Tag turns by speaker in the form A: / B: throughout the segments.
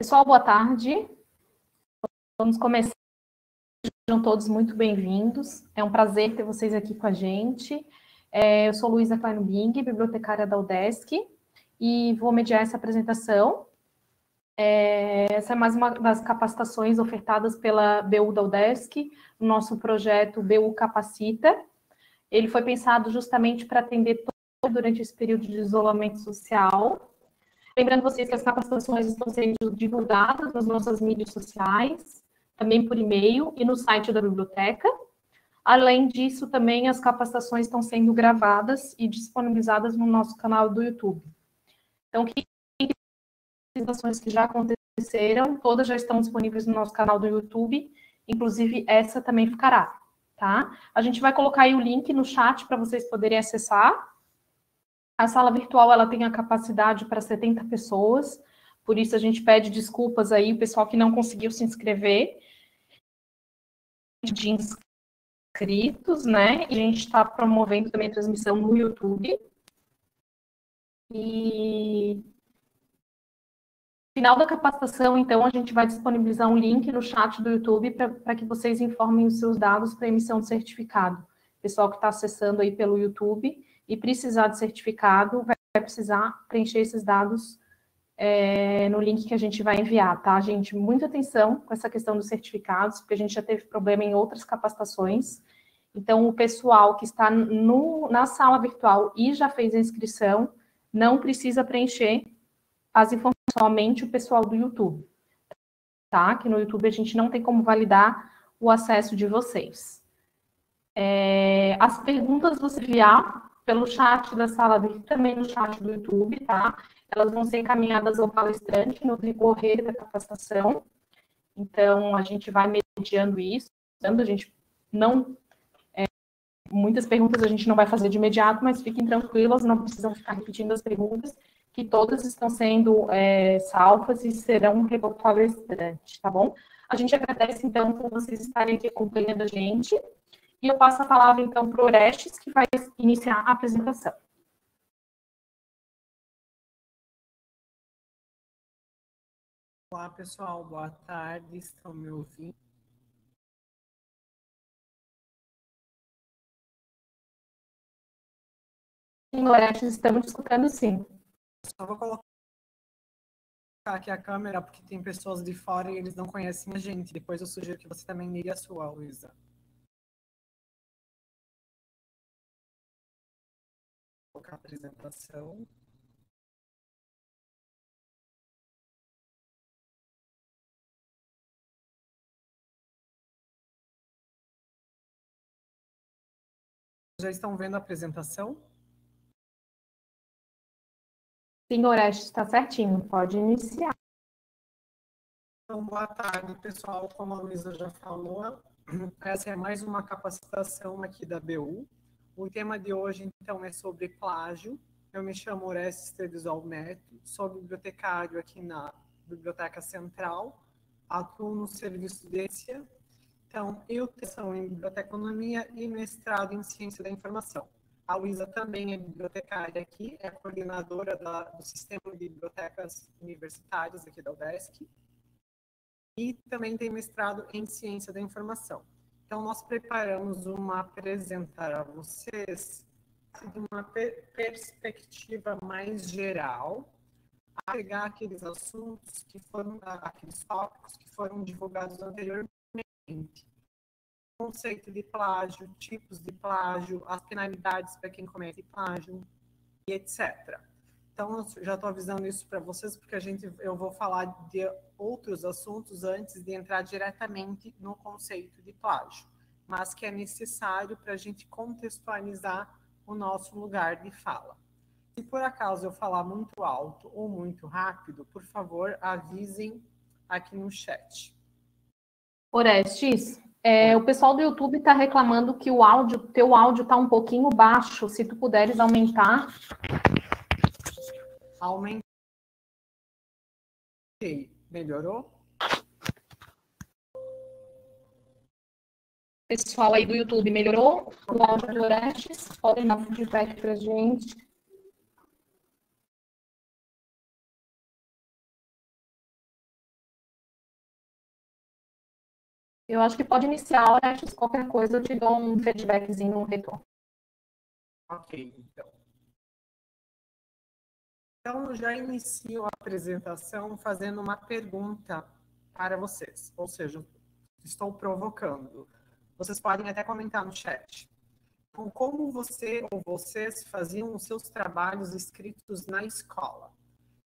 A: Pessoal, boa tarde. Vamos começar. Sejam todos muito bem-vindos. É um prazer ter vocês aqui com a gente. É, eu sou Luísa Klein Bing, bibliotecária da UDESC, e vou mediar essa apresentação. É, essa é mais uma das capacitações ofertadas pela BU da UDESC, no nosso projeto BU Capacita. Ele foi pensado justamente para atender durante esse período de isolamento social, Lembrando vocês que as capacitações estão sendo divulgadas nas nossas mídias sociais, também por e-mail e no site da biblioteca. Além disso, também as capacitações estão sendo gravadas e disponibilizadas no nosso canal do YouTube. Então, que capacitações que já aconteceram, todas já estão disponíveis no nosso canal do YouTube, inclusive essa também ficará, tá? A gente vai colocar aí o link no chat para vocês poderem acessar. A sala virtual ela tem a capacidade para 70 pessoas, por isso a gente pede desculpas aí, o pessoal que não conseguiu se inscrever. De inscritos, né? E a gente está promovendo também a transmissão no YouTube. E final da capacitação, então, a gente vai disponibilizar um link no chat do YouTube para que vocês informem os seus dados para emissão de certificado. Pessoal que está acessando aí pelo YouTube, e precisar de certificado, vai precisar preencher esses dados é, no link que a gente vai enviar, tá, gente? Muita atenção com essa questão dos certificados, porque a gente já teve problema em outras capacitações. Então, o pessoal que está no, na sala virtual e já fez a inscrição, não precisa preencher as informações, somente o pessoal do YouTube, tá? Que no YouTube a gente não tem como validar o acesso de vocês. É, as perguntas você enviar pelo chat da sala e também no chat do YouTube, tá? Elas vão ser encaminhadas ao palestrante no decorrer da capacitação. Então, a gente vai mediando isso, a gente não. É, muitas perguntas a gente não vai fazer de imediato, mas fiquem tranquilas, não precisam ficar repetindo as perguntas, que todas estão sendo é, salvas e serão palestrante, tá bom? A gente agradece, então, por vocês estarem aqui acompanhando a gente. E eu passo a palavra, então, para o Orestes, que vai iniciar a apresentação.
B: Olá, pessoal. Boa tarde. Estão me ouvindo?
A: Sim, Orestes, estamos escutando sim.
B: Só vou colocar aqui a câmera, porque tem pessoas de fora e eles não conhecem a gente. Depois eu sugiro que você também ligue a sua, Luísa. A apresentação. Já estão vendo a apresentação?
A: Sim, Oreste, está certinho. Pode iniciar.
B: Então, boa tarde, pessoal. Como a Luísa já falou, essa é mais uma capacitação aqui da BU. O tema de hoje, então, é sobre plágio. Eu me chamo Orestes Trevisol Neto, sou bibliotecário aqui na Biblioteca Central, atuo no serviço de ciência. Então, eu tenho em biblioteconomia e mestrado em ciência da informação. A Luísa também é bibliotecária aqui, é coordenadora da, do sistema de bibliotecas universitárias aqui da UDESC. E também tem mestrado em ciência da informação. Então, nós preparamos uma apresentar a vocês de uma per perspectiva mais geral, a pegar aqueles assuntos que foram, aqueles tópicos que foram divulgados anteriormente. Conceito de plágio, tipos de plágio, as penalidades para quem comete plágio e etc. Então, já estou avisando isso para vocês, porque a gente, eu vou falar de outros assuntos antes de entrar diretamente no conceito de plágio, mas que é necessário para a gente contextualizar o nosso lugar de fala. Se por acaso eu falar muito alto ou muito rápido, por favor, avisem aqui no chat.
A: Orestes, é, o pessoal do YouTube está reclamando que o áudio, teu áudio está um pouquinho baixo. Se tu puderes aumentar
B: Aumentei. Melhorou?
A: Pessoal aí do YouTube, melhorou? O áudio do Orestes, Podem dar um feedback a gente. Eu acho que pode iniciar, Orestes, qualquer coisa eu te dou um feedbackzinho, um retorno.
B: Ok, então. Então, já inicio a apresentação fazendo uma pergunta para vocês, ou seja, estou provocando. Vocês podem até comentar no chat. Então, como você ou vocês faziam os seus trabalhos escritos na escola?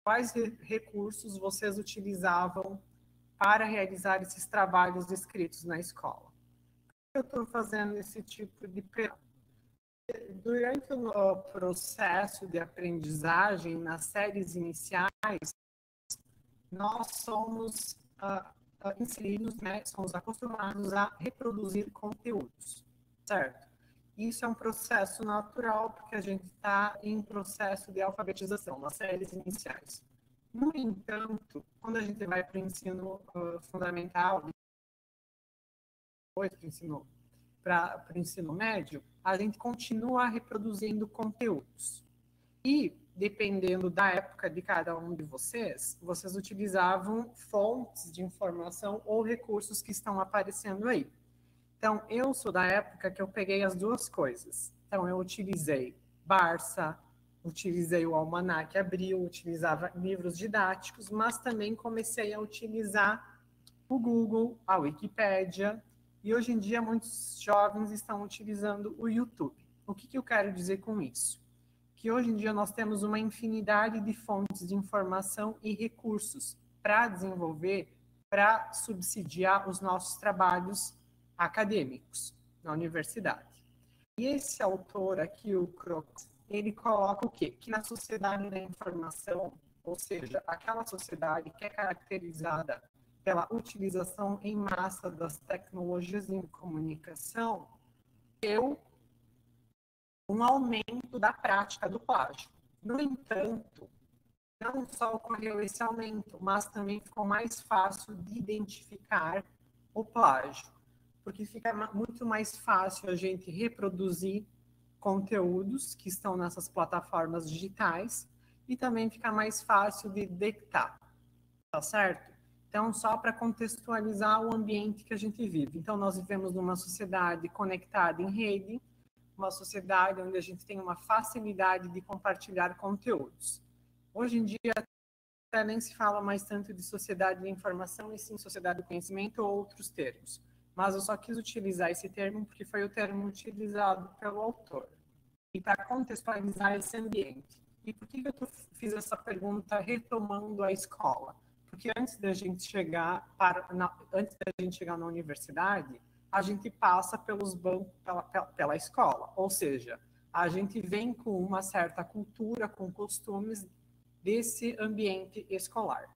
B: Quais recursos vocês utilizavam para realizar esses trabalhos escritos na escola? Eu estou fazendo esse tipo de pergunta durante o processo de aprendizagem nas séries iniciais, nós somos uh, inseridos, né, somos acostumados a reproduzir conteúdos, certo? Isso é um processo natural, porque a gente está em processo de alfabetização nas séries iniciais. No entanto, quando a gente vai para o ensino uh, fundamental, depois para o ensino ensino médio, a gente continua reproduzindo conteúdos. E, dependendo da época de cada um de vocês, vocês utilizavam fontes de informação ou recursos que estão aparecendo aí. Então, eu sou da época que eu peguei as duas coisas. Então, eu utilizei Barça, utilizei o Almanac Abril, utilizava livros didáticos, mas também comecei a utilizar o Google, a Wikipédia, e hoje em dia, muitos jovens estão utilizando o YouTube. O que, que eu quero dizer com isso? Que hoje em dia nós temos uma infinidade de fontes de informação e recursos para desenvolver, para subsidiar os nossos trabalhos acadêmicos na universidade. E esse autor aqui, o Crocs, ele coloca o quê? Que na sociedade da informação, ou seja, aquela sociedade que é caracterizada pela utilização em massa das tecnologias de comunicação, deu um aumento da prática do plágio. No entanto, não só ocorreu esse aumento, mas também ficou mais fácil de identificar o plágio, porque fica muito mais fácil a gente reproduzir conteúdos que estão nessas plataformas digitais e também fica mais fácil de detectar, tá certo? Então, só para contextualizar o ambiente que a gente vive. Então, nós vivemos numa sociedade conectada em rede, uma sociedade onde a gente tem uma facilidade de compartilhar conteúdos. Hoje em dia, até nem se fala mais tanto de sociedade de informação, e sim sociedade do conhecimento ou outros termos. Mas eu só quis utilizar esse termo porque foi o termo utilizado pelo autor. E para contextualizar esse ambiente. E por que eu fiz essa pergunta retomando a escola? Porque antes da gente chegar para na, antes da gente chegar na universidade, a gente passa pelos bancos pela, pela, pela escola, ou seja, a gente vem com uma certa cultura, com costumes desse ambiente escolar.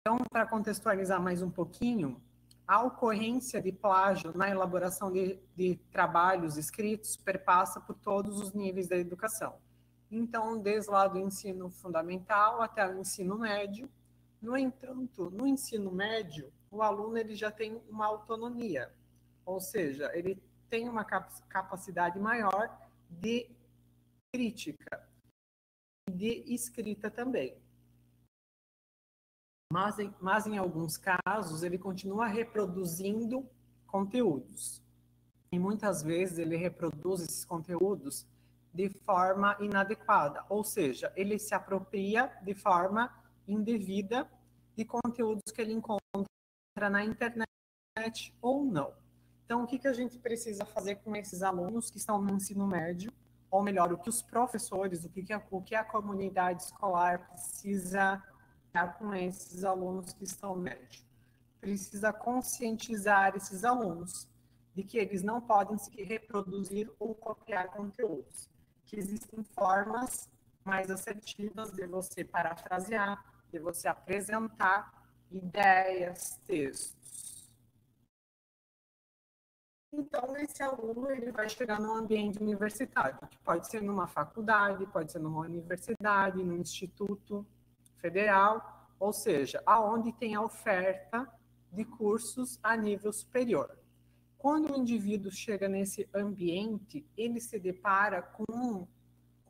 B: Então, para contextualizar mais um pouquinho, a ocorrência de plágio na elaboração de, de, trabalhos escritos perpassa por todos os níveis da educação. Então, desde lá do ensino fundamental até o ensino médio. No entanto, no ensino médio, o aluno ele já tem uma autonomia, ou seja, ele tem uma capacidade maior de crítica e de escrita também. Mas em, mas em alguns casos, ele continua reproduzindo conteúdos. E muitas vezes ele reproduz esses conteúdos forma inadequada, ou seja, ele se apropria de forma indevida de conteúdos que ele encontra na internet ou não. Então, o que, que a gente precisa fazer com esses alunos que estão no ensino médio, ou melhor, o que os professores, o que, que, a, o que a comunidade escolar precisa dar com esses alunos que estão no médio? Precisa conscientizar esses alunos de que eles não podem se reproduzir ou copiar conteúdos que existem formas mais assertivas de você parafrasear, de você apresentar ideias, textos. Então, esse aluno ele vai chegar num ambiente universitário, que pode ser numa faculdade, pode ser numa universidade, num instituto federal, ou seja, aonde tem a oferta de cursos a nível superior. Quando o indivíduo chega nesse ambiente, ele se depara com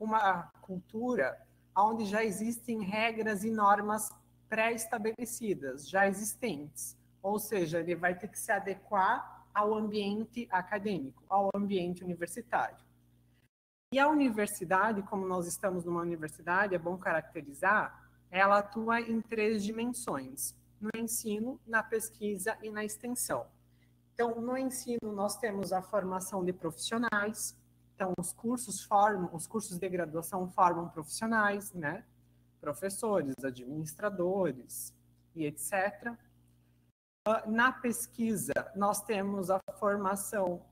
B: uma cultura onde já existem regras e normas pré-estabelecidas, já existentes. Ou seja, ele vai ter que se adequar ao ambiente acadêmico, ao ambiente universitário. E a universidade, como nós estamos numa universidade, é bom caracterizar, ela atua em três dimensões: no ensino, na pesquisa e na extensão. Então, no ensino, nós temos a formação de profissionais. Então, os cursos formam, os cursos de graduação formam profissionais, né? Professores, administradores e etc. Ah, na pesquisa, nós temos a formação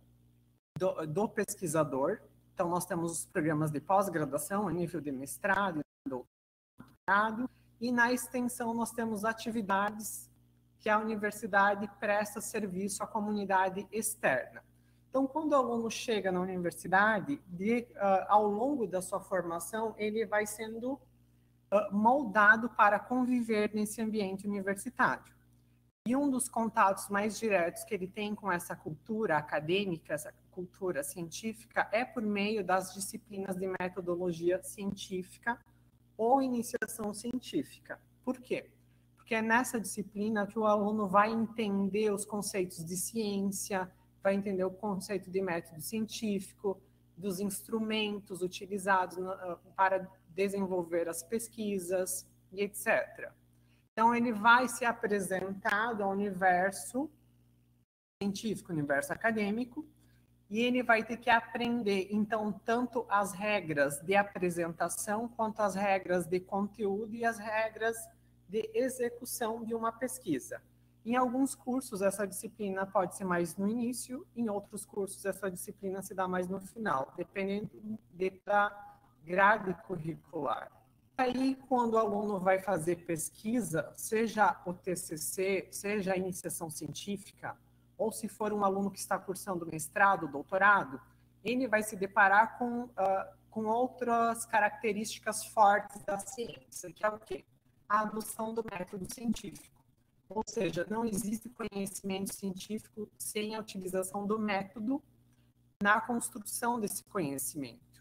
B: do, do pesquisador. Então, nós temos os programas de pós-graduação a nível de mestrado e doutorado. E na extensão, nós temos atividades que a universidade presta serviço à comunidade externa. Então, quando o aluno chega na universidade, de, uh, ao longo da sua formação, ele vai sendo uh, moldado para conviver nesse ambiente universitário. E um dos contatos mais diretos que ele tem com essa cultura acadêmica, essa cultura científica, é por meio das disciplinas de metodologia científica ou iniciação científica. Por quê? É nessa disciplina que o aluno vai entender os conceitos de ciência, vai entender o conceito de método científico, dos instrumentos utilizados para desenvolver as pesquisas e etc. Então, ele vai se apresentar ao universo científico, universo acadêmico, e ele vai ter que aprender, então, tanto as regras de apresentação, quanto as regras de conteúdo e as regras de execução de uma pesquisa. Em alguns cursos, essa disciplina pode ser mais no início, em outros cursos, essa disciplina se dá mais no final, dependendo da grade curricular. Aí, quando o aluno vai fazer pesquisa, seja o TCC, seja a iniciação científica, ou se for um aluno que está cursando mestrado, doutorado, ele vai se deparar com, uh, com outras características fortes da ciência, que é o quê? A adoção do método científico. Ou seja, não existe conhecimento científico sem a utilização do método na construção desse conhecimento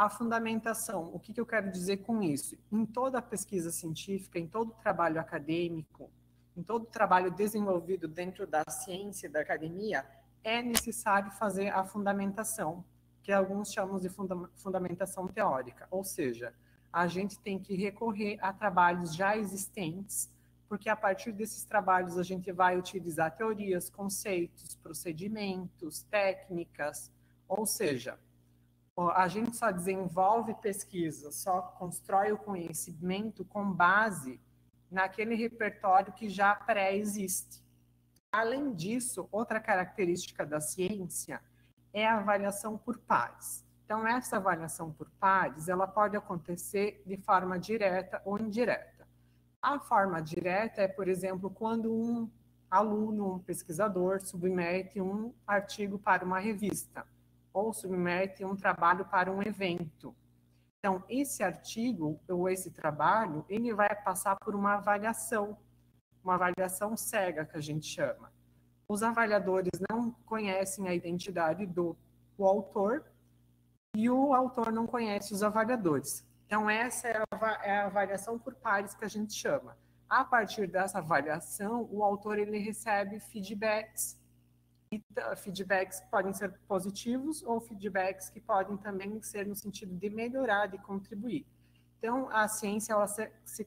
B: a fundamentação. O que, que eu quero dizer com isso? Em toda pesquisa científica, em todo trabalho acadêmico, em todo trabalho desenvolvido dentro da ciência da academia, é necessário fazer a fundamentação, que alguns chamam de funda fundamentação teórica, ou seja, a gente tem que recorrer a trabalhos já existentes, porque a partir desses trabalhos a gente vai utilizar teorias, conceitos, procedimentos, técnicas, ou seja, a gente só desenvolve pesquisa, só constrói o conhecimento com base naquele repertório que já pré-existe. Além disso, outra característica da ciência é a avaliação por pares. Então, essa avaliação por pares, ela pode acontecer de forma direta ou indireta. A forma direta é, por exemplo, quando um aluno, um pesquisador, submete um artigo para uma revista ou submete um trabalho para um evento. Então, esse artigo ou esse trabalho, ele vai passar por uma avaliação, uma avaliação cega que a gente chama. Os avaliadores não conhecem a identidade do autor e o autor não conhece os avaliadores. Então, essa é a, é a avaliação por pares que a gente chama. A partir dessa avaliação, o autor ele recebe feedbacks e feedbacks podem ser positivos ou feedbacks que podem também ser no sentido de melhorar, de contribuir. Então, a ciência ela se, se,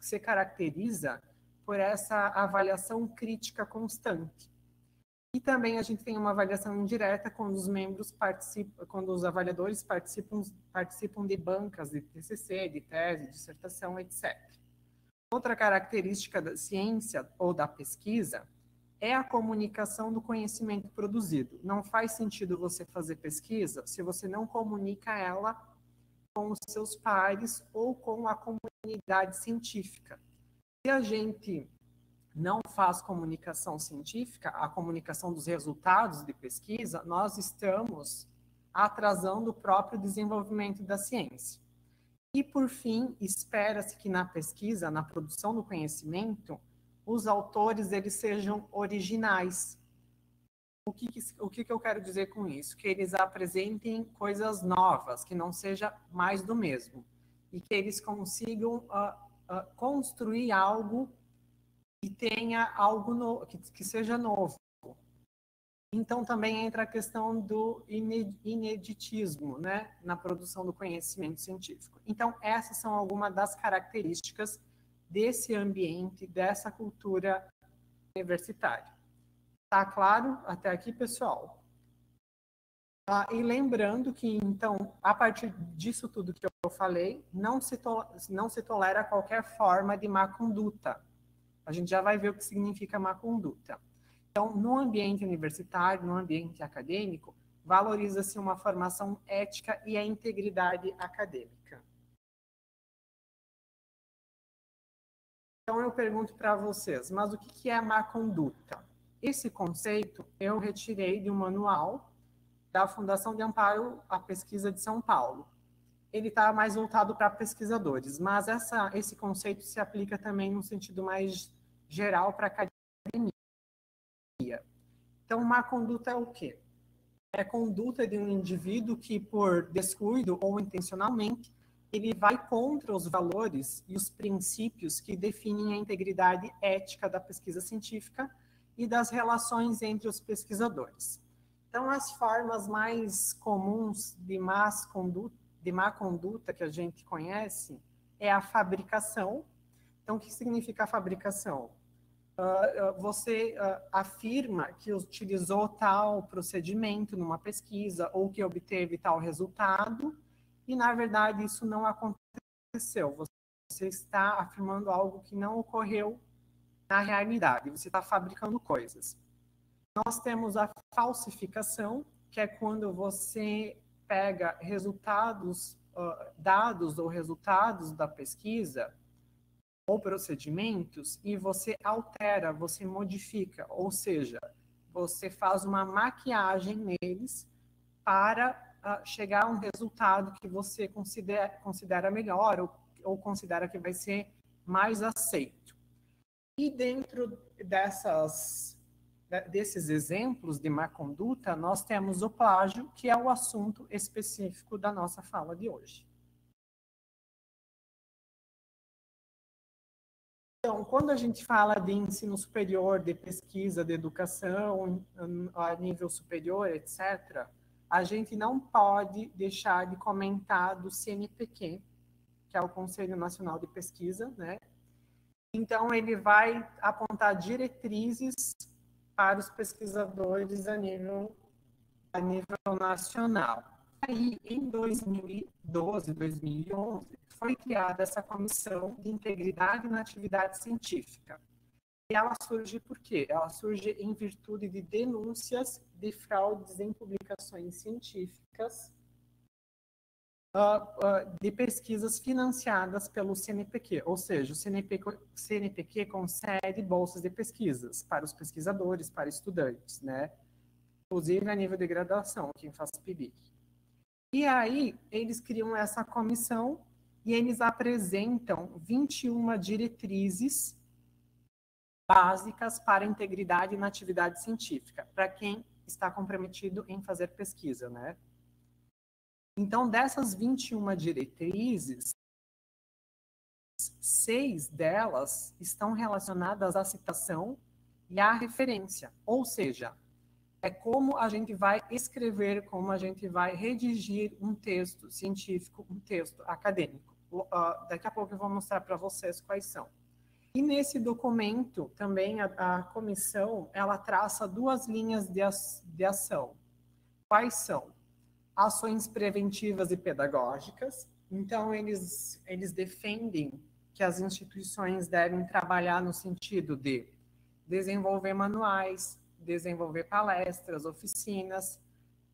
B: se caracteriza por essa avaliação crítica constante. E também a gente tem uma avaliação indireta quando os membros participam, quando os avaliadores participam, participam de bancas de TCC, de tese, dissertação, etc. Outra característica da ciência ou da pesquisa é a comunicação do conhecimento produzido. Não faz sentido você fazer pesquisa se você não comunica ela com os seus pares ou com a comunidade científica. Se a gente não faz comunicação científica, a comunicação dos resultados de pesquisa, nós estamos atrasando o próprio desenvolvimento da ciência. E, por fim, espera-se que na pesquisa, na produção do conhecimento, os autores eles sejam originais. O que, o que, eu quero dizer com isso? Que eles apresentem coisas novas, que não seja mais do mesmo. E que eles consigam uh, uh, construir algo que tenha algo no, que, que seja novo. Então também entra a questão do ineditismo, né, na produção do conhecimento científico. Então essas são algumas das características desse ambiente, dessa cultura universitária. Tá claro até aqui, pessoal? Ah, e lembrando que, então, a partir disso tudo que eu falei, não se, não se tolera qualquer forma de má conduta. A gente já vai ver o que significa má conduta. Então, no ambiente universitário, no ambiente acadêmico, valoriza-se uma formação ética e a integridade acadêmica. Então, eu pergunto para vocês, mas o que é má conduta? Esse conceito eu retirei de um manual da Fundação de Amparo à Pesquisa de São Paulo. Ele está mais voltado para pesquisadores, mas essa, esse conceito se aplica também no sentido mais geral para a academia. Então, má conduta é o quê? É a conduta de um indivíduo que, por descuido ou intencionalmente, ele vai contra os valores e os princípios que definem a integridade ética da pesquisa científica e das relações entre os pesquisadores. Então, as formas mais comuns de, más conduta, de má conduta que a gente conhece é a fabricação. Então, o que significa a fabricação? Uh, você uh, afirma que utilizou tal procedimento numa pesquisa ou que obteve tal resultado, e na verdade isso não aconteceu. Você está afirmando algo que não ocorreu na realidade, você está fabricando coisas. Nós temos a falsificação, que é quando você pega resultados, uh, dados ou resultados da pesquisa ou procedimentos e você altera, você modifica, ou seja, você faz uma maquiagem neles para uh, chegar a um resultado que você considera, considera melhor ou, ou considera que vai ser mais aceito. E dentro dessas desses exemplos de má conduta, nós temos o plágio, que é o assunto específico da nossa fala de hoje. Então, quando a gente fala de ensino superior, de pesquisa, de educação a nível superior, etc., a gente não pode deixar de comentar do CNPq, que é o Conselho Nacional de Pesquisa, né? Então, ele vai apontar diretrizes para os pesquisadores a nível, a nível nacional. Aí, em 2012, 2011, foi criada essa comissão de integridade na atividade científica. E ela surge por quê? Ela surge em virtude de denúncias de fraudes em publicações científicas uh, uh, de pesquisas financiadas pelo CNPq, ou seja, o CNPq, CNPq concede bolsas de pesquisas para os pesquisadores, para estudantes, né? Inclusive a nível de graduação, quem faz PIBIC. E aí, eles criam essa comissão e eles apresentam 21 diretrizes básicas para integridade na atividade científica, para quem está comprometido em fazer pesquisa, né? Então, dessas 21 diretrizes, seis delas estão relacionadas à citação e à referência, ou seja, é como a gente vai escrever, como a gente vai redigir um texto científico, um texto acadêmico. Uh, daqui a pouco eu vou mostrar para vocês quais são. E nesse documento também a, a comissão ela traça duas linhas de, de ação. Quais são? Ações preventivas e pedagógicas. Então, eles, eles defendem que as instituições devem trabalhar no sentido de desenvolver manuais, desenvolver palestras, oficinas,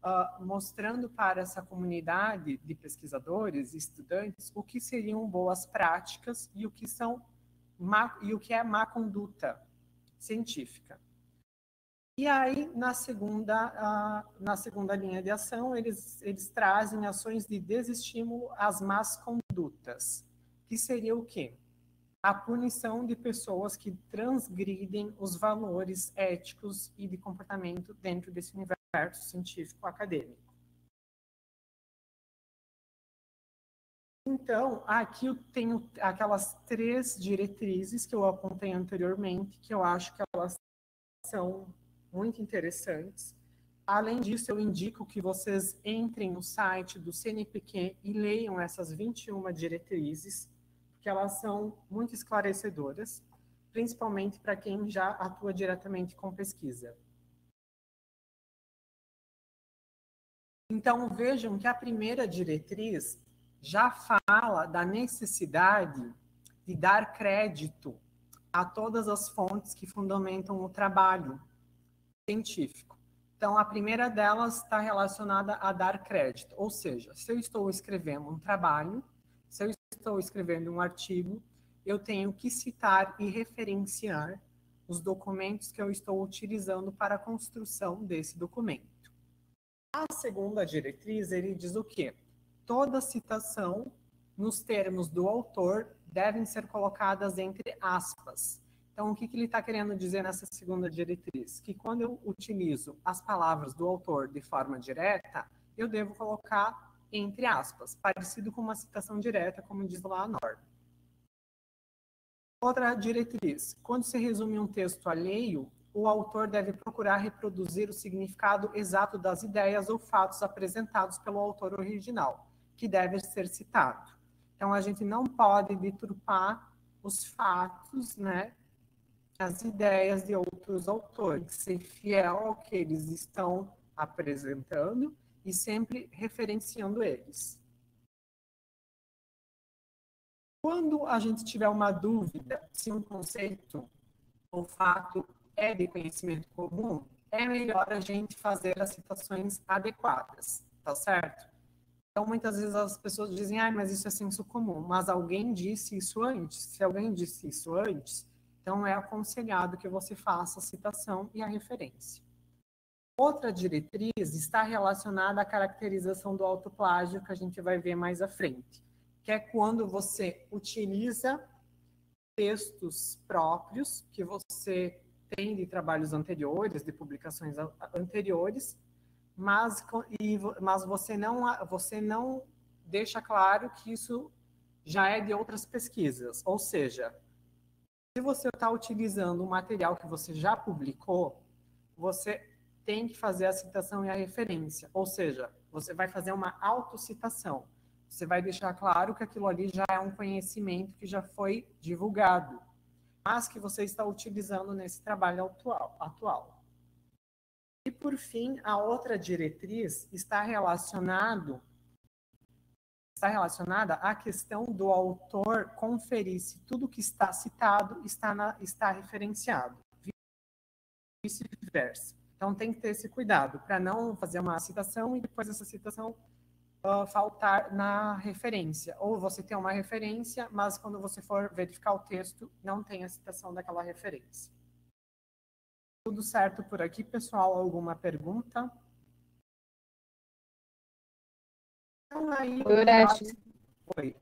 B: uh, mostrando para essa comunidade de pesquisadores e estudantes o que seriam boas práticas e o que são má, e o que é má conduta científica. E aí, na segunda, na segunda linha de ação, eles, eles trazem ações de desestímulo às más condutas, que seria o quê? A punição de pessoas que transgridem os valores éticos e de comportamento dentro desse universo científico acadêmico. Então, aqui eu tenho aquelas três diretrizes que eu apontei anteriormente, que eu acho que elas são muito interessantes. Além disso, eu indico que vocês entrem no site do CNPq e leiam essas 21 diretrizes, porque elas são muito esclarecedoras, principalmente para quem já atua diretamente com pesquisa. Então, vejam que a primeira diretriz já fala da necessidade de dar crédito a todas as fontes que fundamentam o trabalho científico. Então, a primeira delas está relacionada a dar crédito, ou seja, se eu estou escrevendo um trabalho, se eu estou escrevendo um artigo, eu tenho que citar e referenciar os documentos que eu estou utilizando para a construção desse documento. A segunda diretriz, ele diz o quê? Toda citação, nos termos do autor, devem ser colocadas entre aspas. Então, o que, que ele está querendo dizer nessa segunda diretriz? Que quando eu utilizo as palavras do autor de forma direta, eu devo colocar entre aspas, parecido com uma citação direta, como diz lá a norma. Outra diretriz: quando se resume um texto alheio, o autor deve procurar reproduzir o significado exato das ideias ou fatos apresentados pelo autor original, que deve ser citado. Então, a gente não pode deturpar os fatos, né, as ideias de outros autores, ser fiel ao que eles estão apresentando e sempre referenciando eles. Quando a gente tiver uma dúvida se um conceito ou fato é de conhecimento comum, é melhor a gente fazer as citações adequadas, tá certo? Então, muitas vezes as pessoas dizem, ah, mas isso é senso comum, mas alguém disse isso antes. Se alguém disse isso antes, então é aconselhado que você faça a citação e a referência. Outra diretriz está relacionada à caracterização do autoplágio, que a gente vai ver mais à frente, que é quando você utiliza textos próprios que você tem de trabalhos anteriores, de publicações anteriores, mas, e, mas você, não, você não deixa claro que isso já é de outras pesquisas. Ou seja, se você está utilizando um material que você já publicou, você tem que fazer a citação e a referência. Ou seja, você vai fazer uma autocitação. Você vai deixar claro que aquilo ali já é um conhecimento que já foi divulgado mas que você está utilizando nesse trabalho atual. atual. E, por fim, a outra diretriz está relacionado está relacionada à questão do autor conferir se tudo que está citado está, na, está referenciado. Vice-versa. Então, tem que ter esse cuidado para não fazer uma citação e depois essa citação uh, faltar na referência. Ou você tem uma referência, mas quando você for verificar o texto, não tem a citação daquela referência. Tudo certo por aqui, pessoal? Alguma pergunta?
A: Aí, Oi, Oreste. Oi.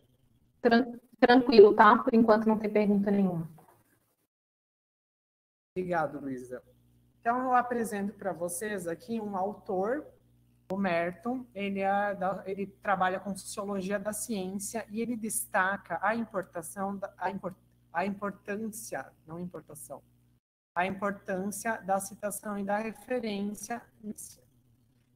A: Tran tranquilo, tá? Por enquanto não tem pergunta nenhuma.
B: Obrigado, Luísa. Então, eu apresento para vocês aqui um autor o Merton, ele, é da, ele, trabalha com sociologia da ciência e ele destaca a importação, da, a, import, a importância, não importação, a importância da citação e da referência.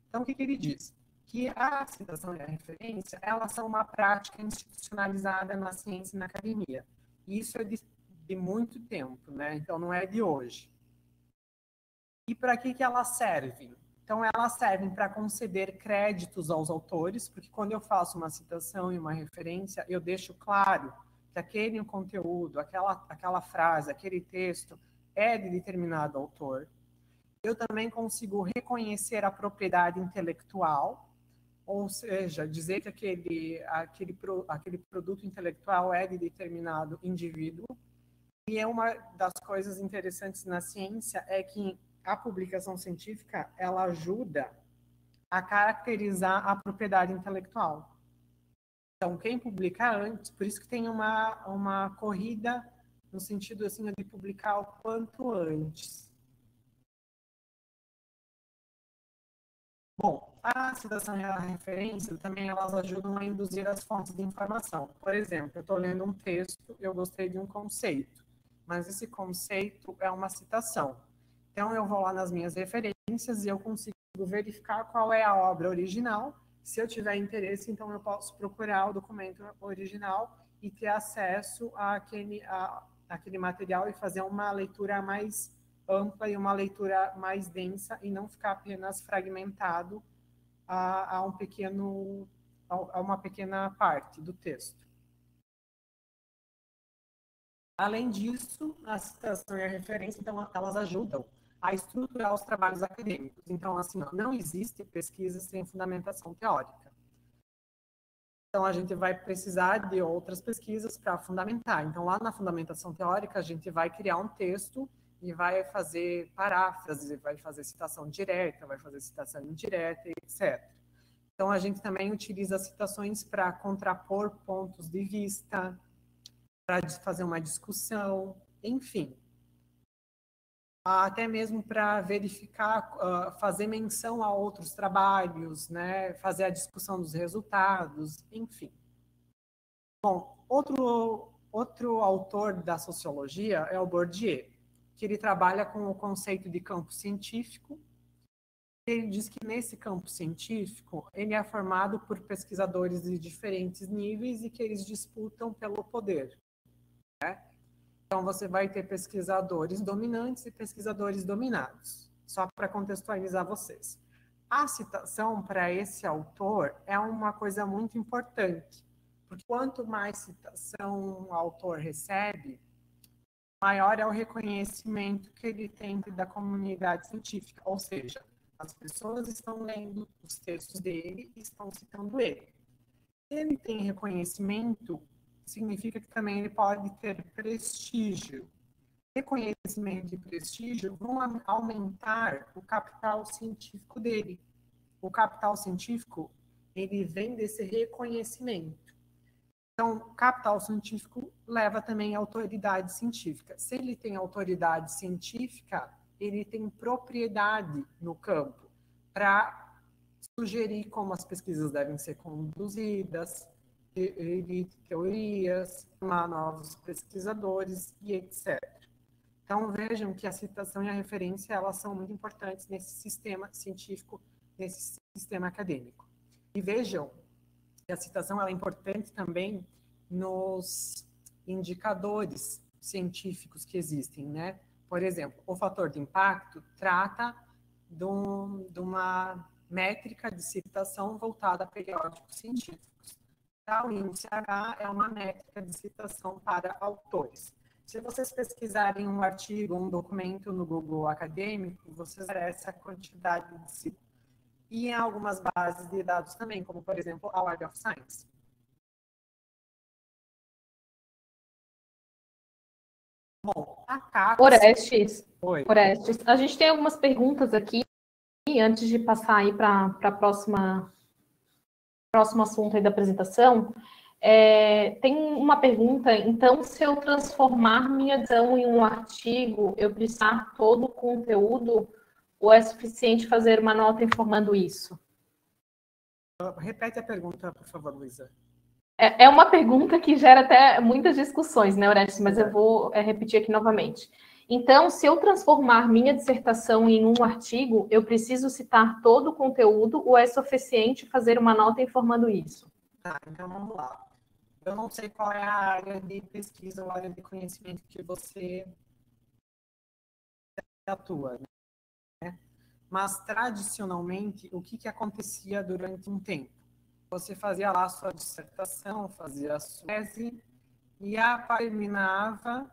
B: Então, o que, que ele diz? Que a citação e a referência, elas são uma prática institucionalizada na ciência e na academia. Isso é de, de muito tempo, né? Então, não é de hoje. E para que, que elas servem? Então, elas servem para conceder créditos aos autores, porque quando eu faço uma citação e uma referência, eu deixo claro que aquele conteúdo, aquela, aquela frase, aquele texto é de determinado autor. Eu também consigo reconhecer a propriedade intelectual, ou seja, dizer que aquele, aquele, aquele produto intelectual é de determinado indivíduo. E é uma das coisas interessantes na ciência é que a publicação científica ela ajuda a caracterizar a propriedade intelectual. Então, quem publica antes, por isso que tem uma, uma corrida no sentido assim de publicar o quanto antes. Bom, a citação e a referência também elas ajudam a induzir as fontes de informação. Por exemplo, eu estou lendo um texto, eu gostei de um conceito, mas esse conceito é uma citação. Então, eu vou lá nas minhas referências e eu consigo verificar qual é a obra original. Se eu tiver interesse, então eu posso procurar o documento original e ter acesso àquele, à, àquele material e fazer uma leitura mais ampla e uma leitura mais densa e não ficar apenas fragmentado a, a um pequeno a uma pequena parte do texto. Além disso, a citação e a referência, então, elas ajudam a estruturar os trabalhos acadêmicos. Então, assim, não existe pesquisa sem fundamentação teórica. Então, a gente vai precisar de outras pesquisas para fundamentar. Então, lá na fundamentação teórica, a gente vai criar um texto e vai fazer paráfrase, vai fazer citação direta, vai fazer citação indireta, etc. Então, a gente também utiliza citações para contrapor pontos de vista, para fazer uma discussão, enfim. Até mesmo para verificar, uh, fazer menção a outros trabalhos, né? fazer a discussão dos resultados, enfim. Bom, outro, outro autor da sociologia é o Bourdieu que ele trabalha com o conceito de campo científico. Ele diz que nesse campo científico ele é formado por pesquisadores de diferentes níveis e que eles disputam pelo poder. Né? Então você vai ter pesquisadores dominantes e pesquisadores dominados. Só para contextualizar vocês. A citação para esse autor é uma coisa muito importante, porque quanto mais citação o autor recebe, maior é o reconhecimento que ele tem da comunidade científica, ou seja, as pessoas estão lendo os textos dele e estão citando ele. Se ele tem reconhecimento, significa que também ele pode ter prestígio. Reconhecimento e prestígio vão aumentar o capital científico dele. O capital científico, ele vem desse reconhecimento. Então, capital científico leva também autoridade científica. Se ele tem autoridade científica, ele tem propriedade no campo para sugerir como as pesquisas devem ser conduzidas, ele teorias, chamar novos pesquisadores e etc. Então vejam que a citação e a referência elas são muito importantes nesse sistema científico, nesse sistema acadêmico. E vejam a citação é importante também nos indicadores científicos que existem, né? Por exemplo, o fator de impacto trata de, um, de uma métrica de citação voltada a periódicos científicos. Já o índice H é uma métrica de citação para autores. Se vocês pesquisarem um artigo, um documento no Google acadêmico, vocês verão essa quantidade de citação e em algumas bases de dados também, como por exemplo a Web of Science.
A: Bom, a CAPES... Orestes, Oi. Orestes, a gente tem algumas perguntas aqui, antes de passar aí para a próxima próximo assunto aí da apresentação. É, tem uma pergunta, então, se eu transformar minha visão em um artigo, eu precisar todo o conteúdo ou é suficiente fazer uma nota informando isso?
B: Repete a pergunta, por favor, Luísa.
A: É, é uma pergunta que gera até muitas discussões, né, Orestes? Mas eu vou é, repetir aqui novamente. Então, se eu transformar minha dissertação em um artigo, eu preciso citar todo o conteúdo ou é suficiente fazer uma nota informando isso?
B: Tá, então vamos lá. Eu não sei qual é a área de pesquisa ou área de conhecimento que você atua, né? Mas, tradicionalmente, o que, que acontecia durante um tempo? Você fazia lá a sua dissertação, fazia a sua tese, e a terminava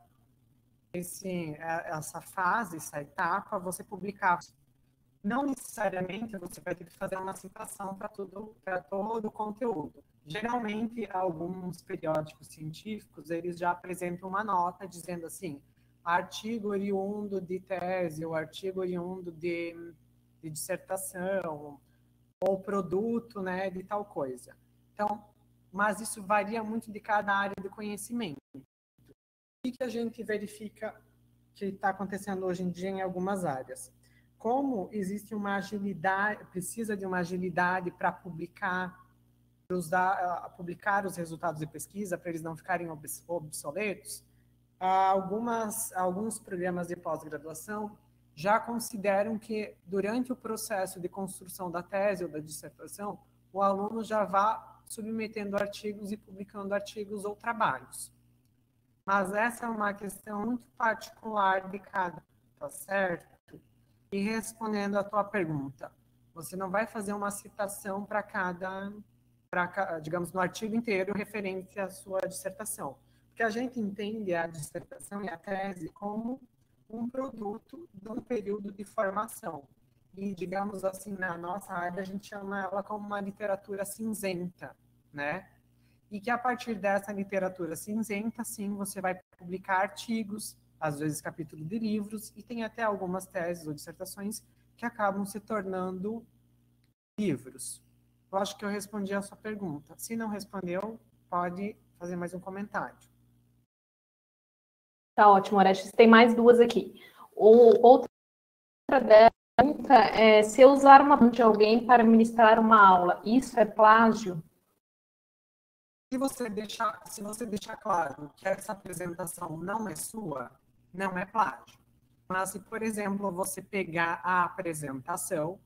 B: esse, é, essa fase, essa etapa, você publicava. Não necessariamente você vai ter que fazer uma citação para todo o conteúdo. Geralmente, alguns periódicos científicos, eles já apresentam uma nota dizendo assim, artigo oriundo de tese, ou artigo oriundo de de dissertação ou produto, né, de tal coisa. Então, mas isso varia muito de cada área de conhecimento. O que, a gente verifica que está acontecendo hoje em dia em algumas áreas? como existe uma agilidade, precisa de uma agilidade para publicar, para publicar os resultados de pesquisa, para eles não ficarem obsoletos, algumas, alguns programas de pós-graduação já consideram que durante o processo de construção da tese ou da dissertação, o aluno já vá submetendo artigos e publicando artigos ou trabalhos. Mas essa é uma questão muito particular de cada, tá certo? E respondendo à tua pergunta, você não vai fazer uma citação para cada, pra, digamos, no artigo inteiro referente à sua dissertação. Porque a gente entende a dissertação e a tese como um produto de um período de formação. E, digamos assim, na nossa área, a gente chama ela como uma literatura cinzenta, né? E que a partir dessa literatura cinzenta, sim, você vai publicar artigos, às vezes capítulos de livros, e tem até algumas teses ou dissertações que acabam se tornando livros. Eu acho que eu respondi a sua pergunta. Se não respondeu, pode fazer mais um comentário.
A: Tá ótimo, Orestes. Tem mais duas aqui. O, outra pergunta é: se eu usar uma de alguém para ministrar uma aula, isso é plágio?
B: Se você deixar, se você deixar claro que essa apresentação não é sua, não é plágio. Mas se, por exemplo, você pegar a apresentação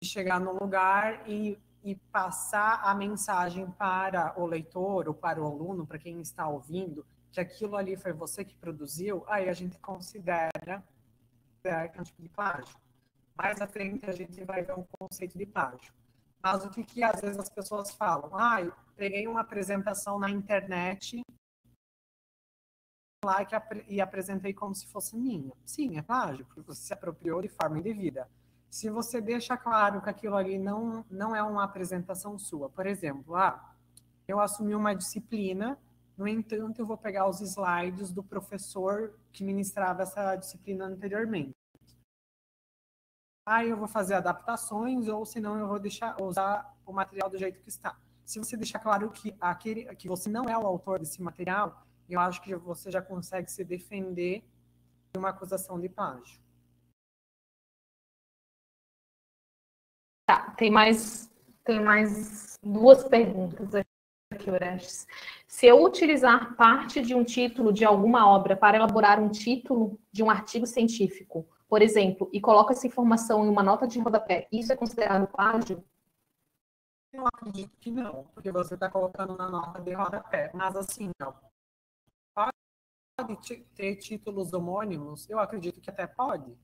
B: e chegar no lugar e, e passar a mensagem para o leitor ou para o aluno, para quem está ouvindo, que aquilo ali foi você que produziu, aí a gente considera que é um tipo de plágio. Mais à frente a gente vai ver um conceito de plágio. Mas o que, que às vezes as pessoas falam? Ah, eu peguei uma apresentação na internet lá que e apresentei como se fosse minha. Sim, é plágio, porque você se apropriou de forma indevida. Se você deixa claro que aquilo ali não, não é uma apresentação sua, por exemplo, ah, eu assumi uma disciplina, no entanto, eu vou pegar os slides do professor que ministrava essa disciplina anteriormente. Aí eu vou fazer adaptações, ou senão eu vou deixar usar o material do jeito que está. Se você deixar claro que, aquele, que você não é o autor desse material, eu acho que você já consegue se defender de uma acusação de plágio.
A: Tá, tem mais, tem mais duas perguntas aqui, Orestes. Se eu utilizar parte de um título de alguma obra para elaborar um título de um artigo científico, por exemplo, e coloco essa informação em uma nota de rodapé, isso é considerado plágio?
B: Eu acredito que não, porque você está colocando na nota de rodapé. Mas assim, pode ter títulos homônimos? Eu acredito que até pode.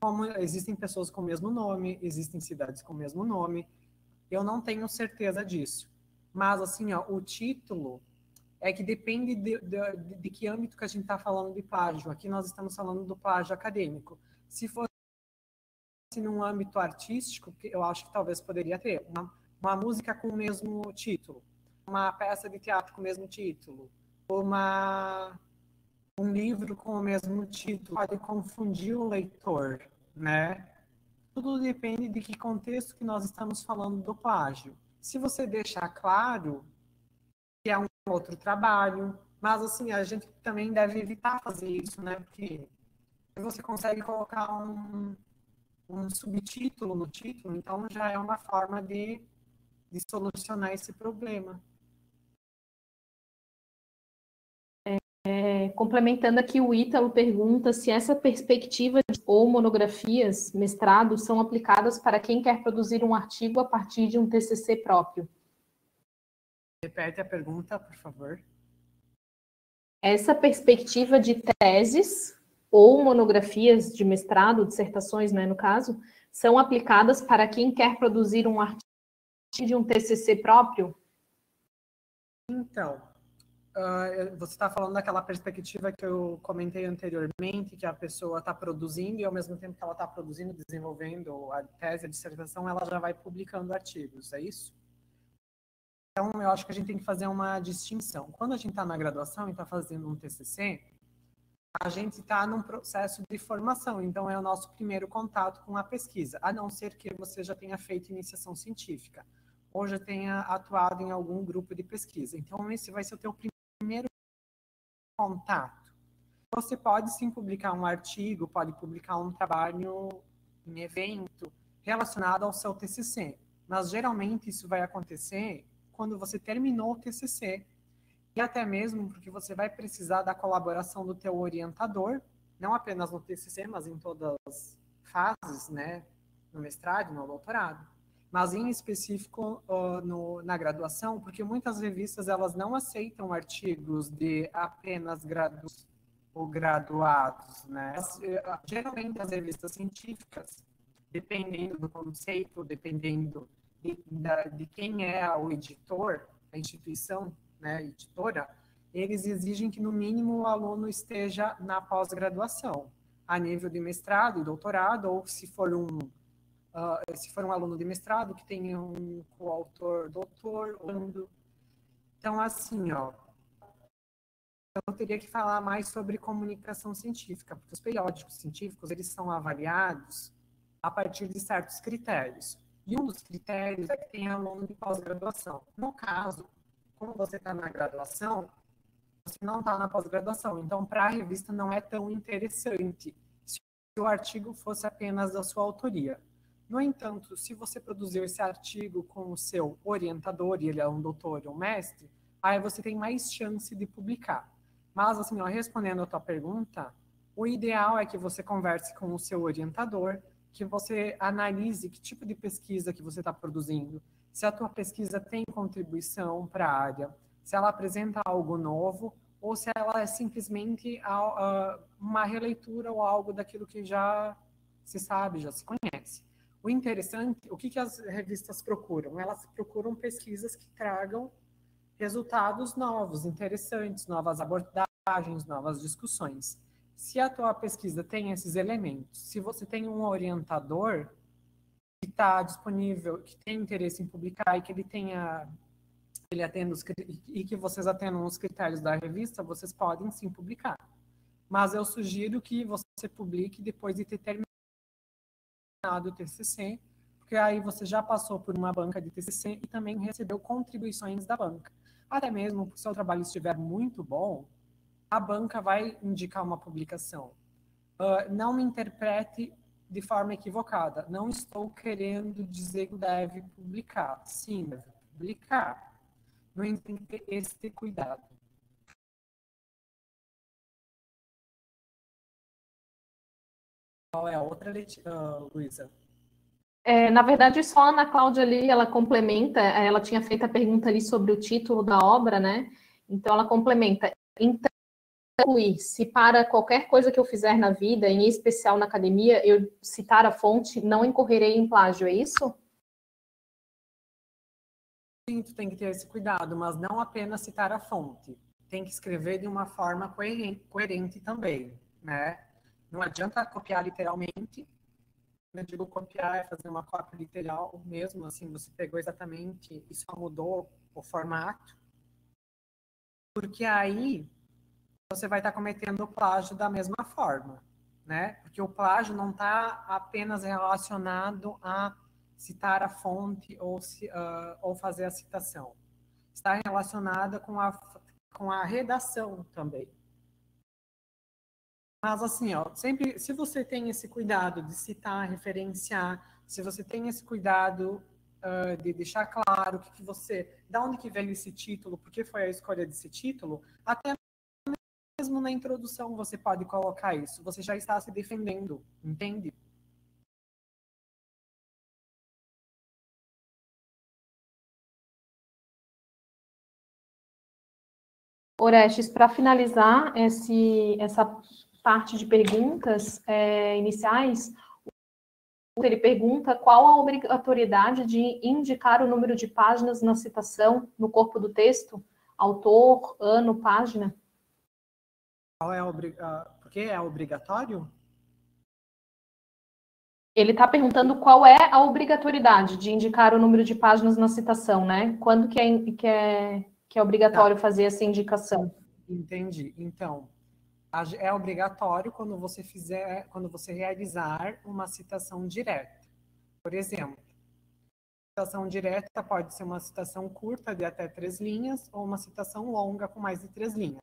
B: Como existem pessoas com o mesmo nome, existem cidades com o mesmo nome. Eu não tenho certeza disso. Mas, assim, ó, o título é que depende de, de, de que âmbito que a gente está falando de plágio. Aqui nós estamos falando do plágio acadêmico. Se fosse num âmbito artístico, eu acho que talvez poderia ter uma, uma música com o mesmo título, uma peça de teatro com o mesmo título, uma um livro com o mesmo título pode confundir o leitor, né? Tudo depende de que contexto que nós estamos falando do plágio. Se você deixar claro que é um outro trabalho, mas assim, a gente também deve evitar fazer isso, né? Porque você consegue colocar um, um subtítulo no título, então já é uma forma de, de solucionar esse problema.
A: É, complementando aqui, o Ítalo pergunta se essa perspectiva ou monografias, mestrado, são aplicadas para quem quer produzir um artigo a partir de um TCC próprio.
B: Repete a pergunta, por favor.
A: Essa perspectiva de teses ou monografias de mestrado, dissertações, né, no caso, são aplicadas para quem quer produzir um artigo de um TCC próprio?
B: Então, Uh, você está falando daquela perspectiva que eu comentei anteriormente, que a pessoa está produzindo e ao mesmo tempo que ela está produzindo, desenvolvendo a tese, a dissertação, ela já vai publicando artigos, é isso? Então, eu acho que a gente tem que fazer uma distinção. Quando a gente está na graduação e está fazendo um TCC, a gente está num processo de formação, então é o nosso primeiro contato com a pesquisa, a não ser que você já tenha feito iniciação científica ou já tenha atuado em algum grupo de pesquisa. Então, esse vai ser o teu primeiro contato. Você pode sim publicar um artigo, pode publicar um trabalho em evento relacionado ao seu TCC. Mas geralmente isso vai acontecer quando você terminou o TCC e até mesmo porque você vai precisar da colaboração do teu orientador, não apenas no TCC, mas em todas as fases, né, no mestrado, no doutorado, mas em específico no, na graduação, porque muitas revistas elas não aceitam artigos de apenas graduados ou graduados, né? Eh, geralmente as revistas científicas, dependendo do conceito, dependendo de, de quem é o editor, a instituição né, editora, eles exigem que, no mínimo, o aluno esteja na pós-graduação, a nível de mestrado e doutorado, ou se for um, uh, se for um aluno de mestrado, que tenha um coautor doutor. Então, assim, ó, eu teria que falar mais sobre comunicação científica, porque os periódicos científicos, eles são avaliados a partir de certos critérios. E um dos critérios é que tem aluno de pós-graduação. No caso, como você está na graduação, você não está na pós-graduação. Então, para a revista não é tão interessante se o artigo fosse apenas da sua autoria. No entanto, se você produzir esse artigo com o seu orientador, e ele é um doutor ou um mestre, aí você tem mais chance de publicar. Mas, assim, ó, respondendo a tua pergunta, o ideal é que você converse com o seu orientador, que você analise que tipo de pesquisa que você está produzindo, se a tua pesquisa tem contribuição para a área, se ela apresenta algo novo ou se ela é simplesmente uma releitura ou algo daquilo que já se sabe, já se conhece. O interessante, o que, que as revistas procuram? Elas procuram pesquisas que tragam resultados novos, interessantes, novas abordagens, novas discussões. Se a tua pesquisa tem esses elementos, se você tem um orientador, que está disponível, que tem interesse em publicar e que ele tenha ele atenda os, e que vocês atendam os critérios da revista, vocês podem sim publicar. Mas eu sugiro que você publique depois de ter terminado o TCC, porque aí você já passou por uma banca de TCC e também recebeu contribuições da banca. Até mesmo se o seu trabalho estiver muito bom, a banca vai indicar uma publicação. Uh, não me interprete de forma equivocada. Não estou querendo dizer que deve publicar. Sim, deve publicar. No entanto, esse cuidado. Qual é a outra, uh, Luísa?
A: É, na verdade, só a Ana Cláudia ali, ela complementa, ela tinha feito a pergunta ali sobre o título da obra, né? Então, ela complementa. Então, se para qualquer coisa que eu fizer na vida, em especial na academia, eu citar a fonte, não incorrerei em plágio, é isso?
B: Sim, tu tem que ter esse cuidado, mas não apenas citar a fonte. Tem que escrever de uma forma coerente, coerente também, né? Não adianta copiar literalmente. Eu digo copiar é fazer uma cópia literal mesmo, assim, você pegou exatamente e só mudou o formato. Porque aí você vai estar cometendo o plágio da mesma forma, né? Porque o plágio não está apenas relacionado a citar a fonte ou, se, uh, ou fazer a citação. Está relacionada com a, com a redação também. Mas assim, ó, sempre, se você tem esse cuidado de citar, referenciar, se você tem esse cuidado uh, de deixar claro que, que você, da onde que veio esse título, por que foi a escolha desse título, até mesmo na introdução você pode colocar isso. Você já está se defendendo, entende?
A: Orestes, para finalizar esse, essa parte de perguntas é, iniciais, ele pergunta qual a obrigatoriedade de indicar o número de páginas na citação no corpo do texto, autor, ano, página?
B: Qual é a porque é obrigatório?
A: Ele está perguntando qual é a obrigatoriedade de indicar o número de páginas na citação, né? Quando que é, que é, que é obrigatório tá. fazer essa indicação?
B: Entendi. Então, é obrigatório quando você fizer, quando você realizar uma citação direta. Por exemplo, citação direta pode ser uma citação curta de até três linhas ou uma citação longa com mais de três linhas.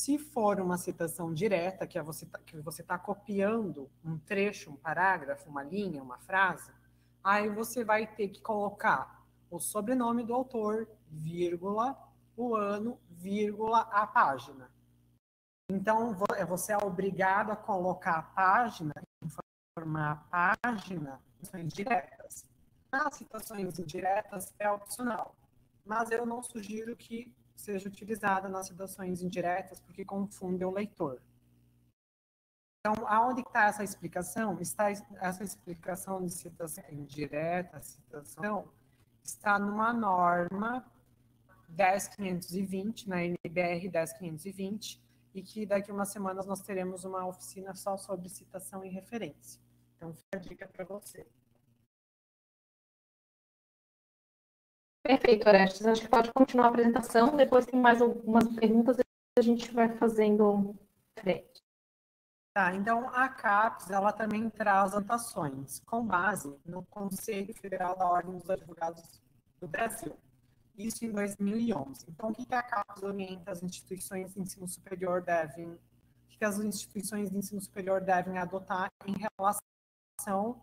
B: Se for uma citação direta, que é você tá, que você está copiando um trecho, um parágrafo, uma linha, uma frase, aí você vai ter que colocar o sobrenome do autor, vírgula, o ano, vírgula, a página. Então, é, você é obrigado a colocar a página, informar a página, citações diretas. Nas citações indiretas é opcional, mas eu não sugiro que seja utilizada nas citações indiretas, porque confunde o leitor. Então, aonde está essa explicação? Está essa explicação de citação indireta, citação, está numa norma 10520, na NBR 10520, e que daqui a umas semanas nós teremos uma oficina só sobre citação e referência. Então, fica a dica para você.
A: Perfeito, Orestes. Acho que pode continuar a apresentação. Depois tem mais algumas perguntas e a gente vai fazendo frente.
B: Tá, então a CAPES ela também traz anotações com base no Conselho Federal da Ordem dos Advogados do Brasil. Isso em 2011. Então, o que a CAPES orienta as instituições de ensino superior devem, o que as instituições de ensino superior devem adotar em relação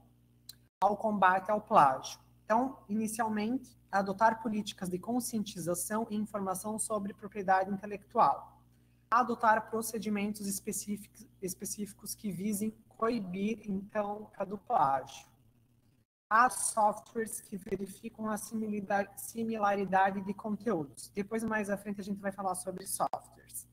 B: ao combate ao plágio? Então, inicialmente, adotar políticas de conscientização e informação sobre propriedade intelectual. Adotar procedimentos específicos, específicos que visem coibir, então, a do plágio. Há softwares que verificam a similaridade de conteúdos. Depois, mais à frente, a gente vai falar sobre softwares.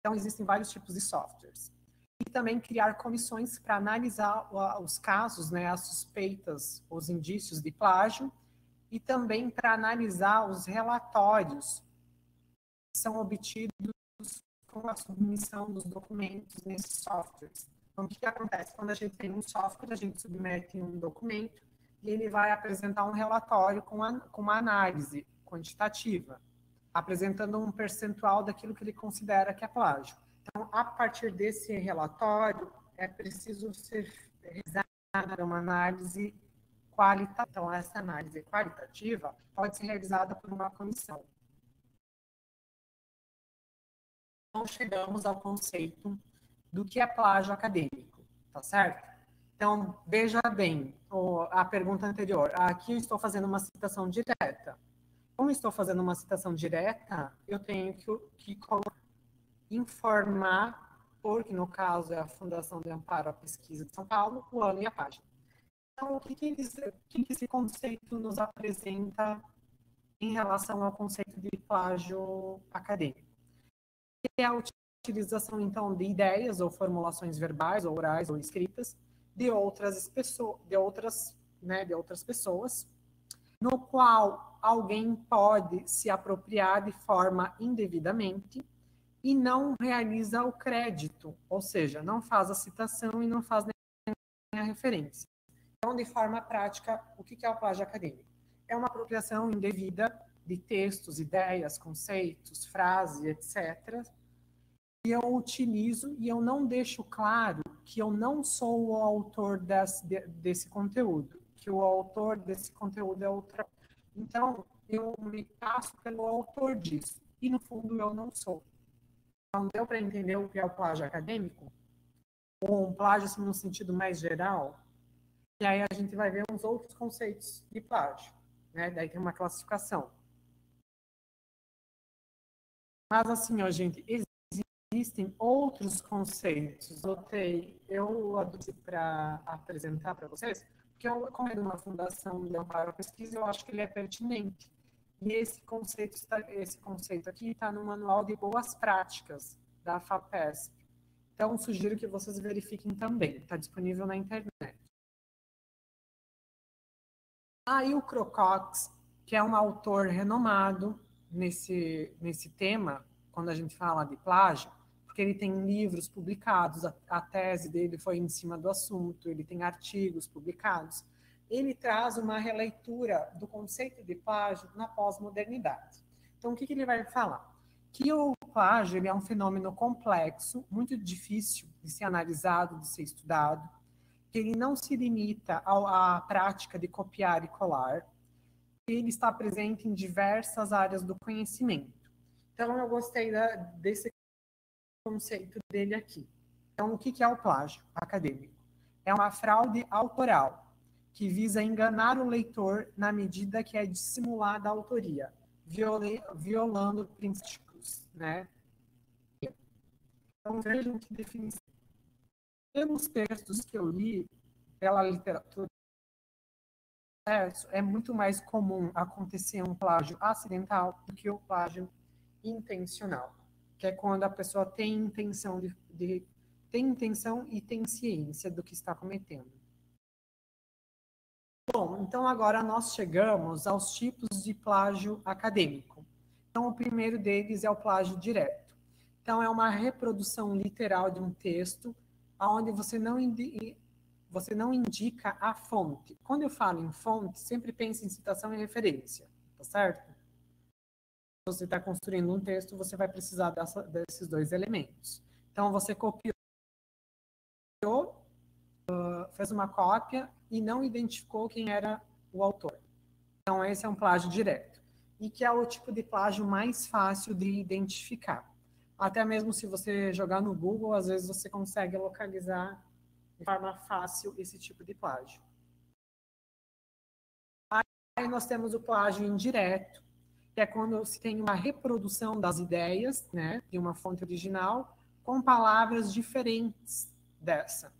B: Então, existem vários tipos de softwares e também criar comissões para analisar os casos, né, as suspeitas, os indícios de plágio, e também para analisar os relatórios que são obtidos com a submissão dos documentos nesses softwares. Então, o que, acontece? Quando a gente tem um software, a gente submete um documento e ele vai apresentar um relatório com, a, com uma análise quantitativa, apresentando um percentual daquilo que ele considera que é plágio. Então, a partir desse relatório, é preciso ser realizada uma análise qualitativa. Então, essa análise qualitativa pode ser realizada por uma comissão. Então, chegamos ao conceito do que é plágio acadêmico, tá certo? Então, veja bem a pergunta anterior. Aqui eu estou fazendo uma citação direta. Como estou fazendo uma citação direta, eu tenho que, que informar, porque no caso é a Fundação de Amparo à Pesquisa de São Paulo, o ano e a página. Então, o que, que, o que, que esse conceito nos apresenta em relação ao conceito de plágio acadêmico? É a utilização, então, de ideias ou formulações verbais, ou orais, ou escritas, de outras pessoas, de outras, né, de outras pessoas, no qual alguém pode se apropriar de forma indevidamente e não realiza o crédito, ou seja, não faz a citação e não faz nem a referência. Então, de forma prática, o que é o plágio acadêmico? É uma apropriação indevida de textos, ideias, conceitos, frases, etc. E eu utilizo e eu não deixo claro que eu não sou o autor desse, conteúdo, que o autor desse conteúdo é outra. Então, eu me passo pelo autor disso. E, no fundo, eu não sou. Então, deu para entender o que é o plágio acadêmico? Ou um plágio assim, no sentido mais geral? E aí a gente vai ver uns outros conceitos de plágio. Né? Daí tem uma classificação. Mas assim, ó, gente, existem outros conceitos. Notei, eu adote para apresentar para vocês, porque eu, como é de uma fundação de amparo à pesquisa, eu acho que ele é pertinente. E esse conceito, está, esse conceito aqui está no Manual de Boas Práticas da FAPESP. Então, sugiro que vocês verifiquem também. Está disponível na internet. Aí o Crocox, que é um autor renomado nesse, nesse tema, quando a gente fala de plágio, porque ele tem livros publicados, a, a tese dele foi em cima do assunto, ele tem artigos publicados ele traz uma releitura do conceito de plágio na pós-modernidade. Então, o que, que, ele vai falar? Que o plágio ele é um fenômeno complexo, muito difícil de ser analisado, de ser estudado, que ele não se limita à prática de copiar e colar, ele está presente em diversas áreas do conhecimento. Então, eu gostei da, desse conceito dele aqui. Então, o que é o plágio acadêmico? É uma fraude autoral que visa enganar o leitor na medida que é dissimulada a autoria, violando princípios, né? Então, vejam que definição. Pelos textos que eu li, pela literatura, é muito mais comum acontecer um plágio acidental do que o plágio intencional, que é quando a pessoa tem intenção de, de tem intenção e tem ciência do que está cometendo. Bom, então agora nós chegamos aos tipos de plágio acadêmico. Então, o primeiro deles é o plágio direto. Então, é uma reprodução literal de um texto, onde você não, você não indica a fonte. Quando eu falo em fonte, sempre pense em citação e referência, tá certo? Você está construindo um texto, você vai precisar dessa, desses dois elementos. Então, você copiou, uh, fez uma cópia e não identificou quem era o autor. Então, esse é um plágio direto. E que é o tipo de plágio mais fácil de identificar. Até mesmo se você jogar no Google, às vezes você consegue localizar de forma fácil esse tipo de plágio. Aí nós temos o plágio indireto, que é quando se tem uma reprodução das ideias, né, de uma fonte original, com palavras diferentes dessa.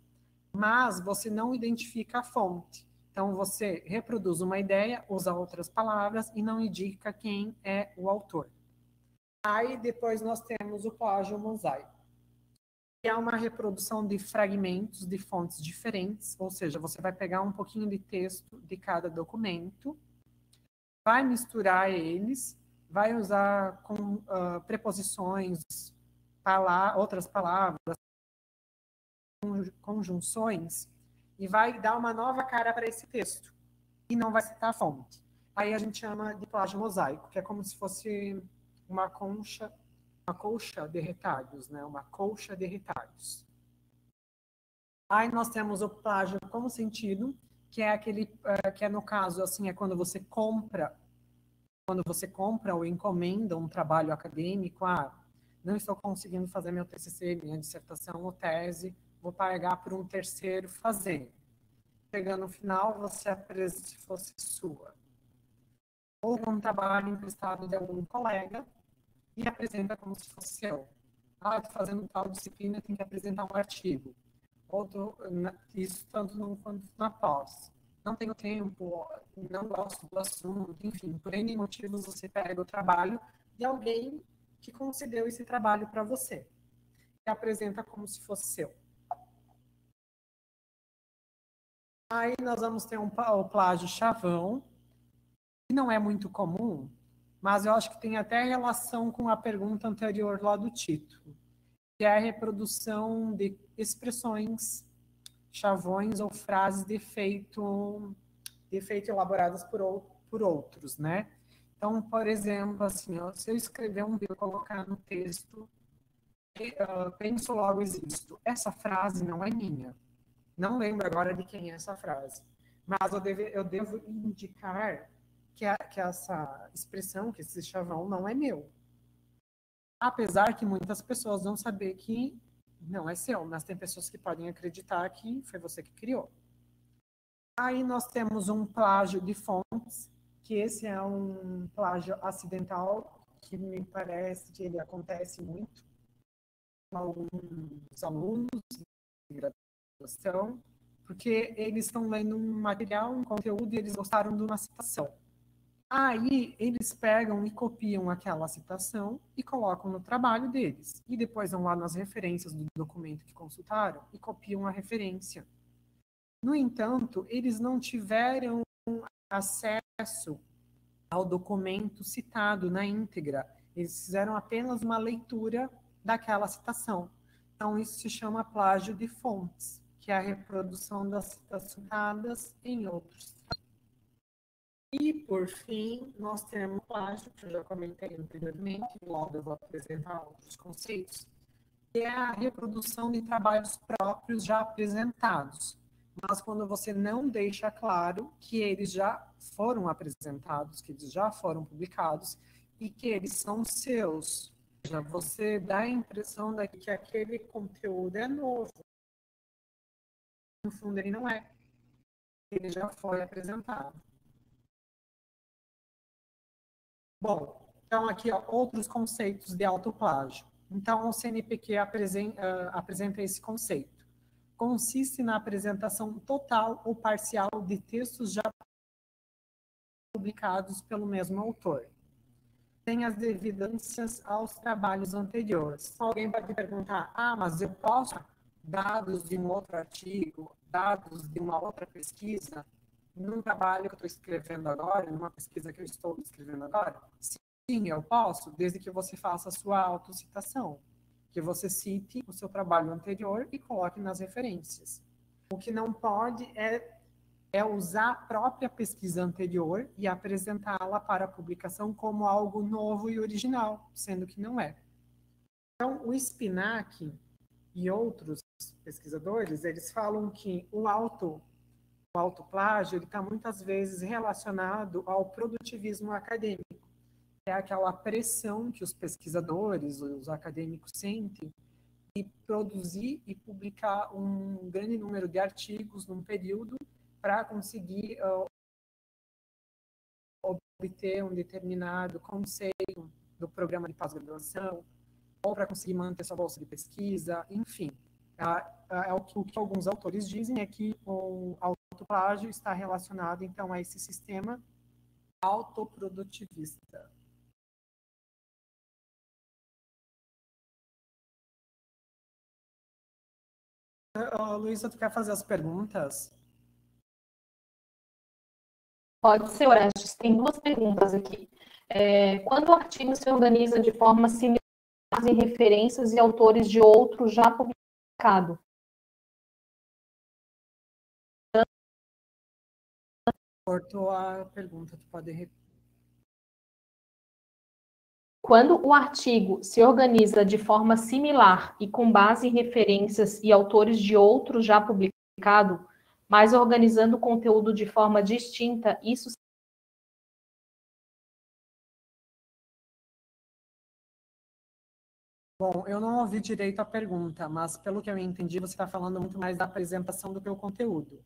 B: Mas você não identifica a fonte. Então, você reproduz uma ideia, usa outras palavras e não indica quem é o autor. Aí, depois, nós temos o plágio mosaico, que é uma reprodução de fragmentos de fontes diferentes, ou seja, você vai pegar um pouquinho de texto de cada documento vai misturar eles, vai usar com uh, preposições, pala outras palavras, conjunções, e vai dar uma nova cara para esse texto. E não vai citar a fonte. Aí a gente chama de plágio mosaico, que é como se fosse uma concha, uma colcha de retalhos, né? Uma colcha de retalhos. Aí nós temos o plágio como sentido, que é aquele uh, que é no caso assim é quando você compra quando você compra ou encomenda um trabalho acadêmico, ah, não estou conseguindo fazer meu TCC, minha dissertação ou tese, vou pagar por um terceiro fazer. Chegando no final, você apresenta se fosse sua. Ou um trabalho emprestado de algum colega e apresenta como se fosse seu. Ah, estou fazendo tal disciplina, tem que apresentar um artigo. Outro, isso tanto no quanto na pós. Não tenho tempo, não gosto do assunto, enfim, por N motivos você pega o trabalho de alguém que concedeu esse trabalho para você e apresenta como se fosse seu. Aí nós vamos ter um, o plágio chavão, que não é muito comum, mas eu acho que tem até relação com a pergunta anterior lá do título, que é a reprodução de expressões, chavões ou frases de efeito, de efeito elaboradas por, por outros, né? Então, por exemplo, assim, ó, se eu escrever um e colocar no texto, uh, penso logo existo. Essa frase não é minha. Não lembro agora de quem é essa frase. Mas eu, deve, eu devo indicar que, a, que essa expressão, que esse chavão não é meu. Apesar que muitas pessoas vão saber que não é seu, mas tem pessoas que podem acreditar que foi você que criou. Aí nós temos um plágio de fontes, que esse é um plágio acidental, que me parece que ele acontece muito com alguns alunos de graduação, porque eles estão lendo um material, um conteúdo e eles gostaram de uma citação. Aí eles pegam e copiam aquela citação e colocam no trabalho deles. E depois vão lá nas referências do documento que consultaram e copiam a referência. No entanto, eles não tiveram acesso ao documento citado na íntegra. Eles fizeram apenas uma leitura daquela citação. Então, isso se chama plágio de fontes, que é a reprodução das citações em outros e, por fim, nós temos plágio, que eu já comentei anteriormente, logo eu vou apresentar outros conceitos, que é a reprodução de trabalhos próprios já apresentados, mas quando você não deixa claro que eles já foram apresentados, que eles já foram publicados e que eles são seus. você dá a impressão de que aquele conteúdo é novo. No fundo, ele não é. Ele já foi apresentado. Bom, então aqui ó, outros conceitos de autoplágio. Então, o CNPq apresenta, uh, apresenta esse conceito. Consiste na apresentação total ou parcial de textos já publicados pelo mesmo autor tem as evidências aos trabalhos anteriores. Alguém pode perguntar, ah, mas eu posso dados de um outro artigo, dados de uma outra pesquisa, num trabalho que eu estou escrevendo agora, numa pesquisa que eu estou escrevendo agora? Sim, eu posso, desde que você faça a sua autocitação, que você cite o seu trabalho anterior e coloque nas referências. O que não pode é é usar a própria pesquisa anterior e apresentá-la para a publicação como algo novo e original, sendo que não é. Então, o Spinac e outros pesquisadores, eles falam que o auto o autoplágio está muitas vezes relacionado ao produtivismo acadêmico. É aquela pressão que os pesquisadores, os acadêmicos sentem de produzir e publicar um grande número de artigos num período para conseguir uh, obter um determinado conceito do programa de pós-graduação, ou para conseguir manter sua bolsa de pesquisa, enfim. É, o, que, o que alguns autores dizem é que o autoplágio está relacionado, então, a esse sistema autoprodutivista. Luísa, tu quer fazer as perguntas?
A: Pode ser, Orestes. Tem duas perguntas aqui. É, quando o artigo se organiza de forma similar em referências e autores de outro já publicado?
B: Cortou a pergunta, tu pode repetir.
A: Quando o artigo se organiza de forma similar e com base em referências e autores de outro já publicado, mas organizando o conteúdo de forma distinta, isso
B: Bom, eu não ouvi direito a pergunta, mas pelo que eu entendi, você está falando muito mais da apresentação do que o conteúdo.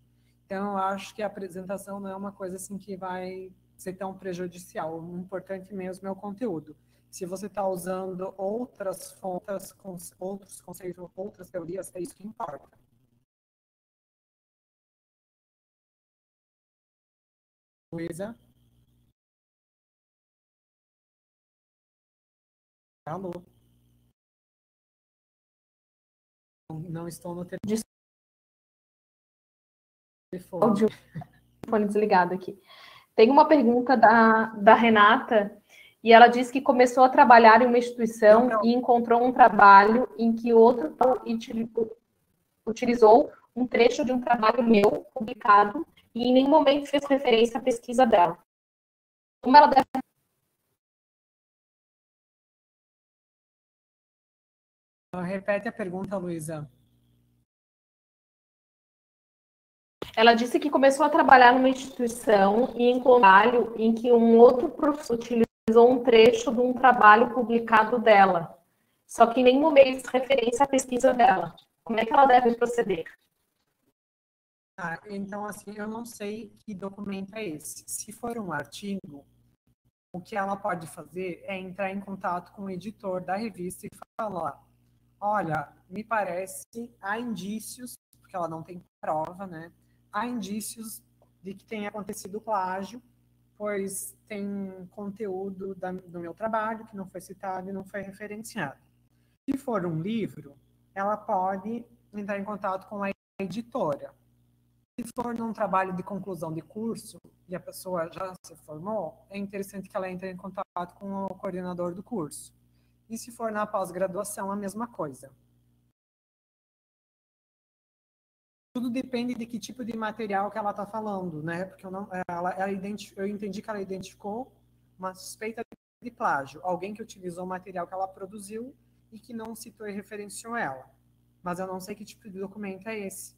B: Então, acho que a apresentação não é uma coisa assim que vai ser tão prejudicial. O importante mesmo é o conteúdo. Se você está usando outras fontes, outros conceitos, outras teorias, é isso que importa. Luísa? Alô? Não estou no telefone.
A: Telefone desligado aqui. Tem uma pergunta da, da Renata, e ela diz que começou a trabalhar em uma instituição não. e encontrou um trabalho em que outro utilizou um trecho de um trabalho meu publicado e em nenhum momento fez referência à pesquisa dela. Como ela deve
B: Repete a pergunta, Luísa.
A: Ela disse que começou a trabalhar numa instituição e em trabalho em que um outro professor utilizou um trecho de um trabalho publicado dela. Só que em nenhum momento referência à pesquisa dela. Como é que ela deve proceder?
B: Ah, então, assim, eu não sei que documento é esse. Se for um artigo, o que ela pode fazer é entrar em contato com o editor da revista e falar: olha, me parece, há indícios, porque ela não tem prova, né? Há indícios de que tenha acontecido plágio, pois tem conteúdo da, do meu trabalho que não foi citado e não foi referenciado. Se for um livro, ela pode entrar em contato com a editora se for num trabalho de conclusão de curso e a pessoa já se formou, é interessante que ela entre em contato com o coordenador do curso. E se for na pós-graduação, a mesma coisa. Tudo depende de que tipo de material que ela está falando, né? Porque eu, não, ela, ela eu entendi que ela identificou uma suspeita de plágio, alguém que utilizou o material que ela produziu e que não citou e referenciou ela. Mas eu não sei que tipo de documento é esse.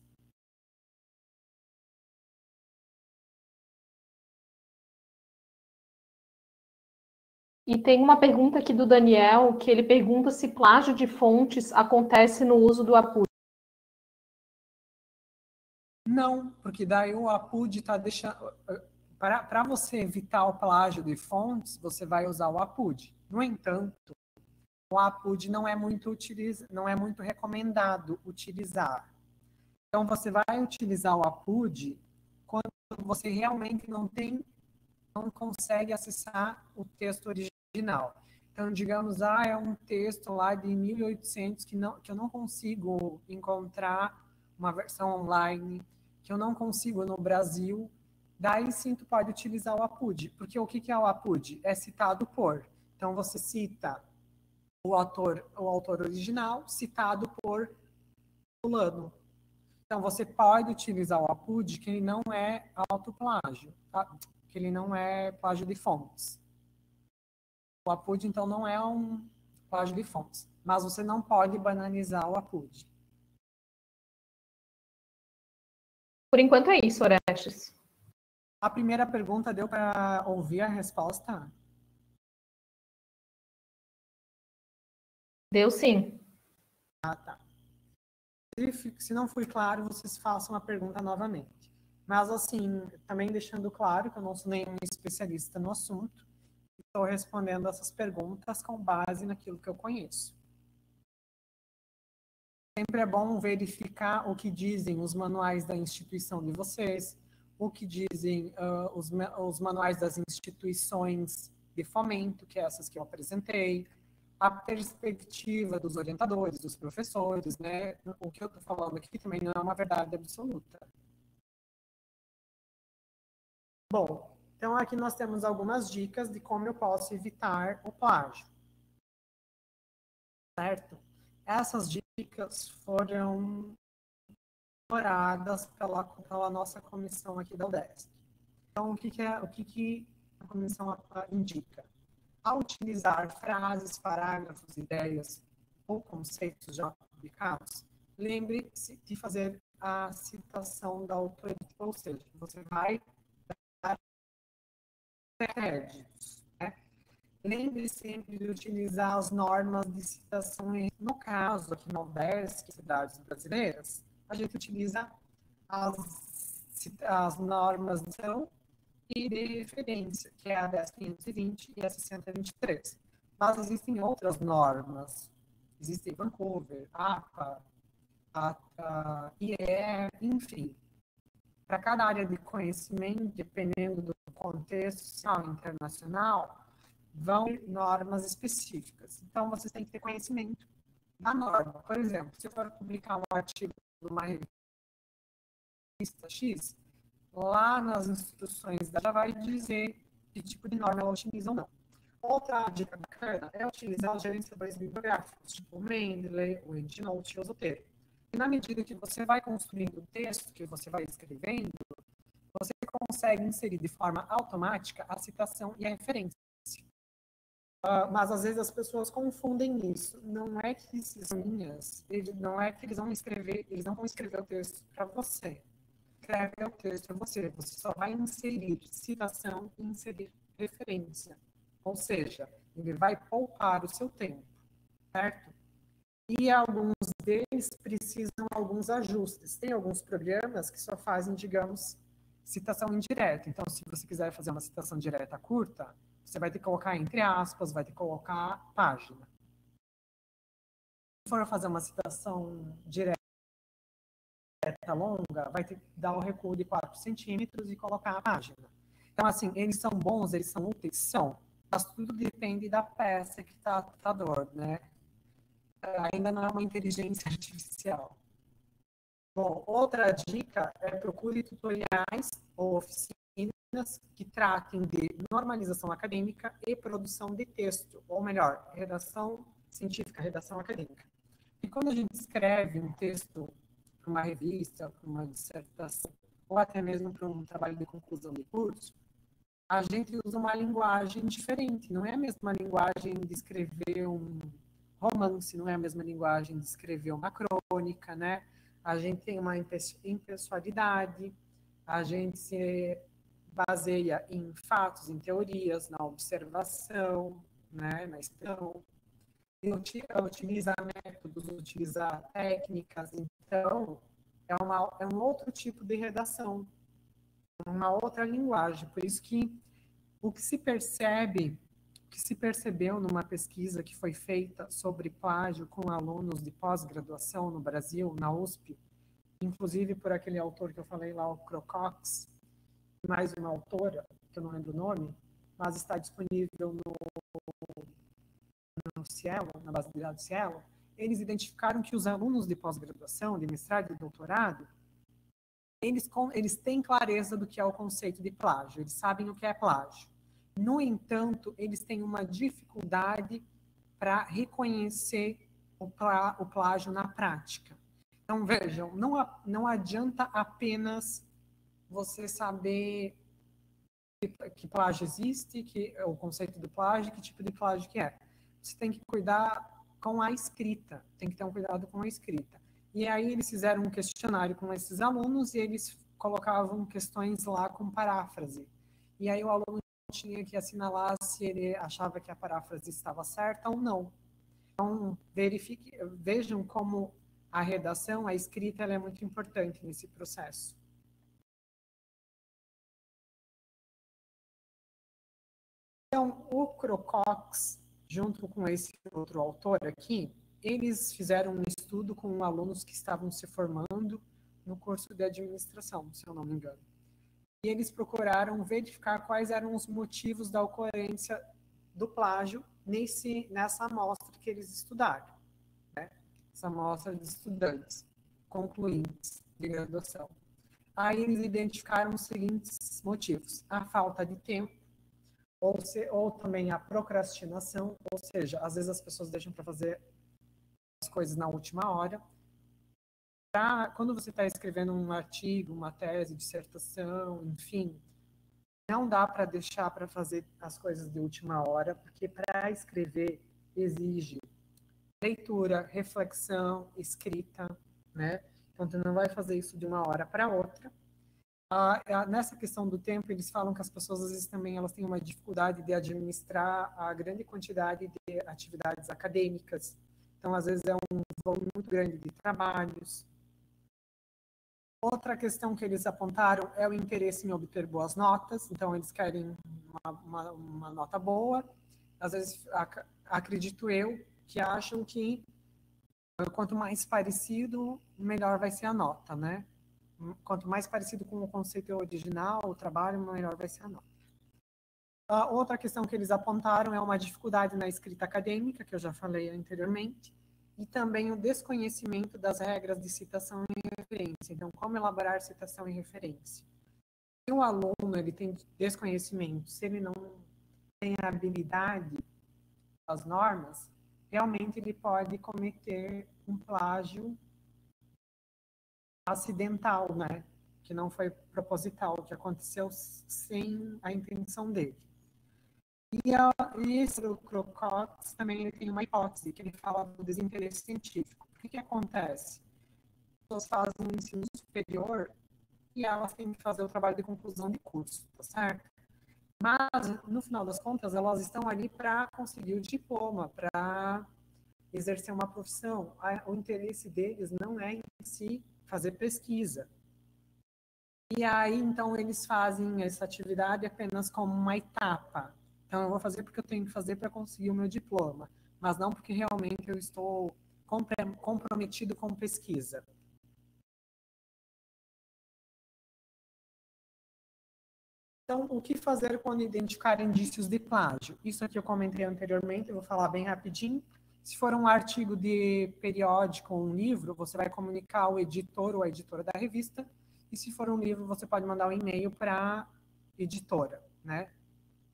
A: E tem uma pergunta aqui do Daniel, que ele pergunta se plágio de fontes acontece no uso do APUD.
B: Não, porque daí o APUD está deixando. Para você evitar o plágio de fontes, você vai usar o APUD. No entanto, o APUD não é muito utiliza, não é muito recomendado utilizar. Então você vai utilizar o APUD quando você realmente não tem não consegue acessar o texto original. Então, digamos, ah, é um texto lá de 1800 que, não, que eu não consigo encontrar uma versão online, eu não consigo no Brasil, daí sim tu pode utilizar o APUD, porque o que, que é o APUD? É citado por. Então, você cita o autor, o autor original, citado por fulano. Então, você pode utilizar o APUD, que ele não é autoplágio. Tá? que ele não é plágio de fontes. O APUD, então, não é um plágio de fontes, mas você não pode banalizar o APUD.
A: Por enquanto é isso, Orestes.
B: A primeira pergunta deu para ouvir a resposta?
A: Deu sim.
B: Ah, tá. Se não foi claro, vocês façam a pergunta novamente. Mas, assim, também deixando claro que eu não sou nenhum especialista no assunto, estou respondendo essas perguntas com base naquilo que eu conheço. Sempre é bom verificar o que dizem os manuais da instituição de vocês, o que dizem uh, os, os manuais das instituições de fomento, que é essas que eu apresentei, a perspectiva dos orientadores, dos professores, né? O que eu estou falando aqui também não é uma verdade absoluta. Bom, então aqui nós temos algumas dicas de como eu posso evitar o plágio. Certo? Essas dicas foram elaboradas pela, pela nossa comissão aqui da UDESC. Então, o que, que, é, o que, que a comissão indica? Ao utilizar frases, parágrafos, ideias ou conceitos já publicados, lembre-se de fazer a citação da autoria, ou seja, você vai créditos. Lembre sempre de utilizar as normas de citações. No caso, aqui no UDESC, cidades brasileiras, a gente utiliza as, as normas de citação e de referência, que é a 10520 e a 6023. Mas existem outras normas. Existe Vancouver, APA, a, enfim. Para cada área de conhecimento, dependendo do contexto social internacional, vão normas específicas. Então, vocês têm que ter conhecimento da norma. Por exemplo, se eu for publicar um artigo numa revista X, lá nas instruções dela vai dizer que tipo de norma ela utiliza ou não. Outra dica bacana é utilizar os gerenciadores bibliográficos, tipo o Mendeley, o EndNote e o Zotero. E na medida que você vai construindo o texto que você vai escrevendo, você consegue inserir de forma automática a citação e a referência. Uh, mas às vezes as pessoas confundem isso. Não é que esses linhas, não é que eles vão escrever, eles não vão escrever o texto para você. Escreve o texto para você. Você só vai inserir citação e inserir referência. Ou seja, ele vai poupar o seu tempo, certo? E alguns deles precisam alguns ajustes. Tem alguns programas que só fazem, digamos, citação indireta. Então, se você quiser fazer uma citação direta curta, você vai ter que colocar entre aspas, vai ter que colocar página. Se for fazer uma citação direta longa, vai ter que dar um recuo de 4 centímetros e colocar a página. Então, assim, eles são bons, eles são úteis? São. Mas tudo depende da peça que está computador, né? Ainda não é uma inteligência artificial. Bom, outra dica é procure tutoriais ou oficinas que tratem de normalização acadêmica e produção de texto, ou melhor, redação científica, redação acadêmica. E quando a gente escreve um texto para uma revista, para uma dissertação, ou até mesmo para um trabalho de conclusão de curso, a gente usa uma linguagem diferente. Não é a mesma linguagem de escrever um romance, não é a mesma linguagem de escrever uma crônica, né? a gente tem uma impessoalidade, a gente se baseia em fatos, em teorias, na observação, né, na expressão, utilizar métodos, utilizar técnicas. Então, é, uma, é um outro tipo de redação, uma outra linguagem. Por isso que o que se percebe, o que se percebeu numa pesquisa que foi feita sobre plágio com alunos de pós-graduação no Brasil, na USP, inclusive por aquele autor que eu falei lá, o Crocox, mais uma autora, que eu não lembro o nome, mas está disponível no, no Cielo, na base de dados Cielo, eles identificaram que os alunos de pós-graduação, de mestrado e doutorado, eles, eles têm clareza do que é o conceito de plágio, eles sabem o que é plágio. No entanto, eles têm uma dificuldade para reconhecer o, plá, o plágio na prática. Então, vejam, não, não adianta apenas você saber que, que plágio existe, que o conceito do plágio, que tipo de plágio que é. Você tem que cuidar com a escrita, tem que ter um cuidado com a escrita. E aí eles fizeram um questionário com esses alunos e eles colocavam questões lá com paráfrase. E aí o aluno tinha que assinalar se ele achava que a paráfrase estava certa ou não. Então, verifique, vejam como a redação, a escrita, é muito importante nesse processo. Então, o Crocox, junto com esse outro autor aqui, eles fizeram um estudo com alunos que estavam se formando no curso de administração, se eu não me engano. E eles procuraram verificar quais eram os motivos da ocorrência do plágio nesse, nessa amostra que eles estudaram essa amostra de estudantes concluintes de graduação. Aí eles identificaram os seguintes motivos: a falta de tempo, ou, se, ou também a procrastinação, ou seja, às vezes as pessoas deixam para fazer as coisas na última hora. Pra, quando você está escrevendo um artigo, uma tese, dissertação, enfim, não dá para deixar para fazer as coisas de última hora, porque para escrever exige leitura, reflexão, escrita, né? Então, tu não vai fazer isso de uma hora para outra. Nessa questão do tempo, eles falam que as pessoas, às vezes, também elas têm uma dificuldade de administrar a grande quantidade de atividades acadêmicas. Então, às vezes, é um volume muito grande de trabalhos. Outra questão que eles apontaram é o interesse em obter boas notas. Então, eles querem uma, uma, uma nota boa. Às vezes, ac acredito eu, que acham que quanto mais parecido, melhor vai ser a nota, né? Quanto mais parecido com o conceito original, o trabalho, melhor vai ser a nota. A outra questão que eles apontaram é uma dificuldade na escrita acadêmica, que eu já falei anteriormente, e também o desconhecimento das regras de citação e referência. Então, como elaborar citação e referência? Se o aluno ele tem desconhecimento, se ele não tem habilidade das normas, realmente ele pode cometer um plágio acidental, né? Que não foi proposital, que aconteceu sem a intenção dele. E, a, e esse Crocox também ele tem uma hipótese, que ele fala do desinteresse científico. O que, que acontece? As pessoas fazem um ensino superior e elas têm que fazer o trabalho de conclusão de curso, tá certo? Mas, no final das contas, elas estão ali para conseguir o diploma, para exercer uma profissão. O interesse deles não é em si fazer pesquisa. E aí, então, eles fazem essa atividade apenas como uma etapa. Então, eu vou fazer porque eu tenho que fazer para conseguir o meu diploma, mas não porque realmente eu estou comprometido com pesquisa. Então, o que fazer quando identificar indícios de plágio? Isso aqui eu comentei anteriormente, eu vou falar bem rapidinho. Se for um artigo de periódico ou um livro, você vai comunicar ao editor ou à editora da revista. E se for um livro, você pode mandar um e-mail para a editora, né?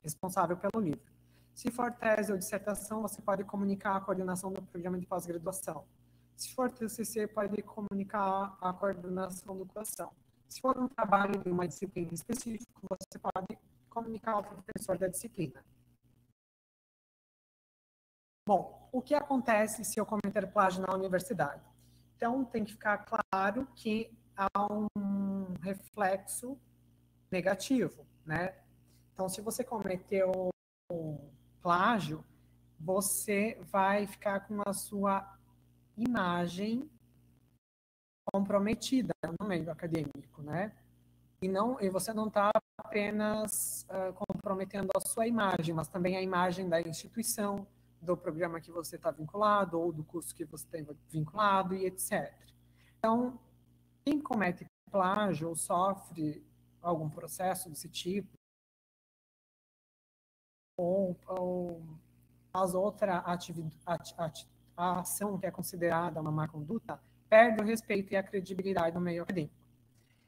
B: Responsável pelo livro. Se for tese ou dissertação, você pode comunicar a coordenação do programa de pós-graduação. Se for TCC, pode comunicar a coordenação do coração. Se for um trabalho de uma disciplina específica, você pode comunicar ao professor da disciplina. Bom, o que acontece se eu cometer plágio na universidade? Então, tem que ficar claro que há um reflexo negativo, né? Então, se você cometeu plágio, você vai ficar com a sua imagem comprometida no meio acadêmico, né? E não e você não está apenas uh, comprometendo a sua imagem, mas também a imagem da instituição, do programa que você está vinculado ou do curso que você tem vinculado e etc. Então, quem comete plágio ou sofre algum processo desse tipo ou, ou faz outra ação que é considerada uma má conduta, perde o respeito e a credibilidade no meio acadêmico.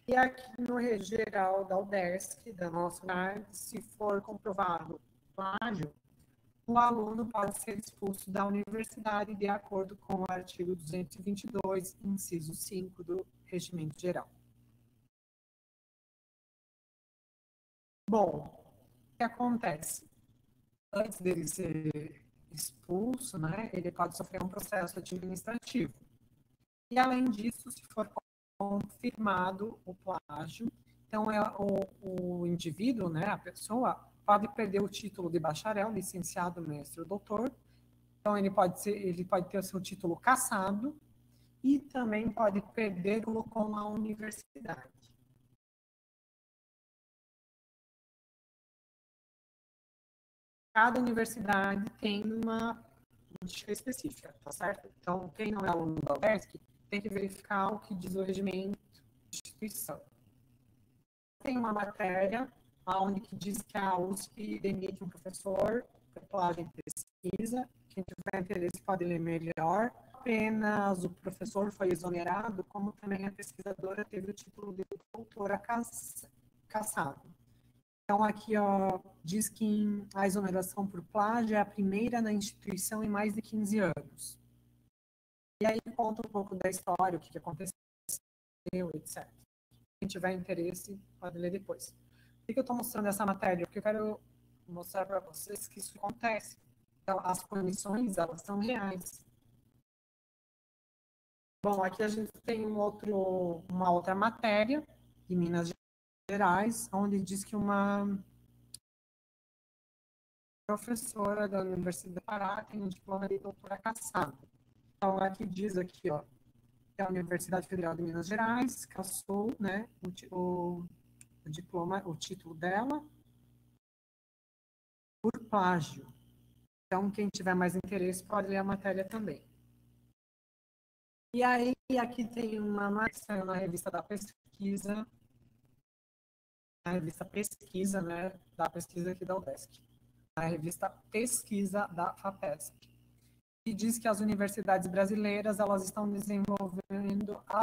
B: E aqui no geral da UDESC, da nossa área, se for comprovado plágio, o aluno pode ser expulso da universidade de acordo com o artigo 222, inciso 5 do Regimento Geral. Bom, o que acontece? Antes dele ser expulso, né, ele pode sofrer um processo administrativo. E, além disso, se for confirmado o plágio, então é o, o indivíduo, né, a pessoa, pode perder o título de bacharel, licenciado, mestre ou doutor. Então, ele pode, ser, ele pode ter o seu título cassado e também pode perdê-lo com a universidade. Cada universidade tem uma política específica, tá certo? Então, quem não é aluno da UESC tem que verificar o que diz o regimento da instituição. Tem uma matéria onde que diz que a USP demite um professor por plágio em pesquisa. Quem tiver interesse pode ler melhor. Apenas o professor foi exonerado, como também a pesquisadora teve o título de doutora caçado. Então, aqui ó, diz que a exoneração por plágio é a primeira na instituição em mais de 15 anos. E aí conta um pouco da história, o que aconteceu, etc. Quem tiver interesse, pode ler depois. Por que eu estou mostrando essa matéria? Porque eu quero mostrar para vocês que isso acontece. Então, as punições, elas são reais. Bom, aqui a gente tem um outro, uma outra matéria de Minas Gerais, onde diz que uma professora da Universidade do Pará tem um diploma de doutora caçado. Então, aqui diz aqui, ó, que a Universidade Federal de Minas Gerais caçou, né, o, o diploma, o título dela, por plágio. Então, quem tiver mais interesse pode ler a matéria também. E aí, aqui tem uma matéria na revista da pesquisa, na revista Pesquisa, né, da pesquisa aqui da UDESC, na revista Pesquisa da FAPESC, que diz que as universidades brasileiras, elas estão desenvolvendo a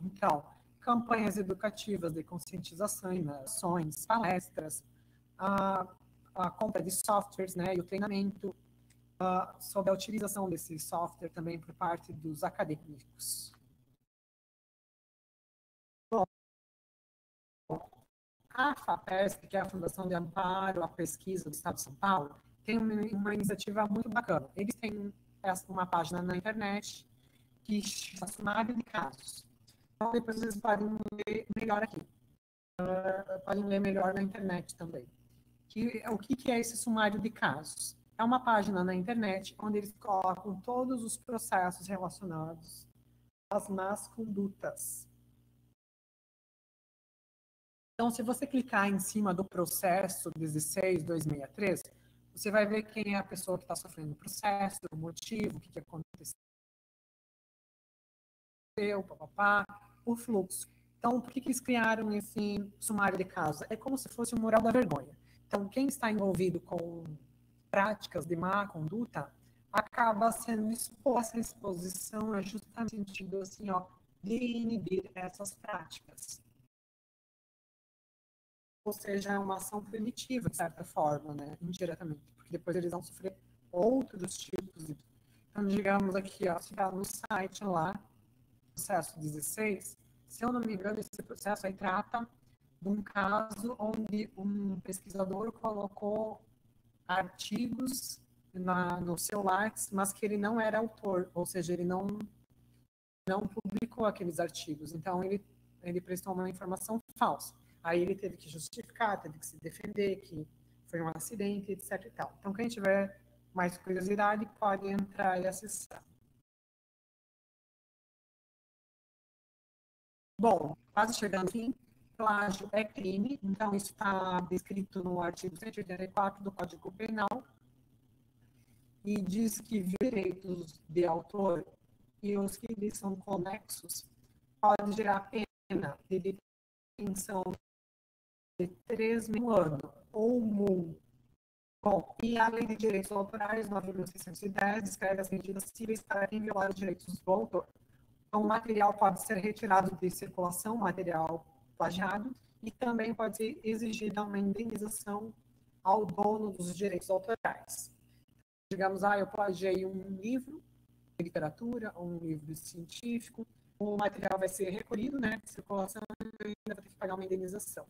B: Então, campanhas educativas de conscientização, ações, palestras, a, a compra de softwares né, e o treinamento uh, sobre a utilização desse software também por parte dos acadêmicos. Bom, a FAPESP, que é a Fundação de Amparo à Pesquisa do Estado de São Paulo, tem uma, uma iniciativa muito bacana. Eles têm uma página na internet que sumário de casos. Então, depois vocês podem ler melhor aqui. Uh, podem ler melhor na internet também. Que, o que, que é esse sumário de casos? É uma página na internet onde eles colocam todos os processos relacionados às más condutas. Então, se você clicar em cima do processo 16.263, você vai ver quem é a pessoa que está sofrendo o processo, o motivo, o que, que aconteceu, papapá, o fluxo. Então, por que, que eles criaram esse sumário de casos? É como se fosse um mural da vergonha. Então, quem está envolvido com práticas de má conduta acaba sendo exposto. Essa exposição é justamente no sentido assim, ó, de inibir essas práticas. Ou seja, é uma ação primitiva, de certa forma, né? indiretamente, porque depois eles vão sofrer outros tipos de. Então, digamos aqui, ó, se no site lá, processo 16, se eu não me engano, esse processo aí trata de um caso onde um pesquisador colocou artigos na, no seu Lattes, mas que ele não era autor, ou seja, ele não, não publicou aqueles artigos. Então, ele, ele prestou uma informação falsa. Aí ele teve que justificar, teve que se defender, que foi um acidente, etc. E tal. Então, quem tiver mais curiosidade pode entrar e acessar. Bom, quase chegando ao fim, plágio é crime, então está descrito no artigo 184 do Código Penal, e diz que direitos de autor e os que lhes são conexos podem gerar pena de detenção de três mil anos ou multa. Bom, e a Lei de Direitos Autorais, 9.610, descreve as medidas cíveis para quem violar os direitos do autor. Então, o material pode ser retirado de circulação, material plagiado, e também pode ser exigida uma indenização ao dono dos direitos autorais digamos, ah, eu plagiei um livro de literatura, ou um livro científico, o material vai ser recolhido, né, de circulação, e ainda vai ter que pagar uma indenização.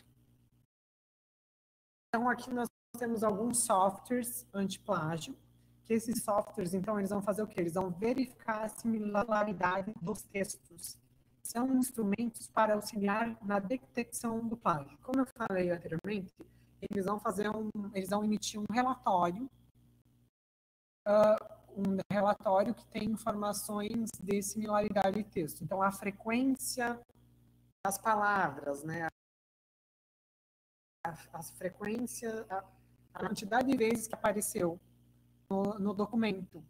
B: Então, aqui nós temos alguns softwares anti-plágio, que esses softwares, então, eles vão fazer o quê? Eles vão verificar a similaridade dos textos. São instrumentos para auxiliar na detecção do plágio. Como eu falei anteriormente, eles vão fazer um, eles vão emitir um relatório uh, um relatório que tem informações de similaridade de texto. Então, a frequência das palavras, né? A, a frequência, a, a, quantidade de vezes que apareceu no, no documento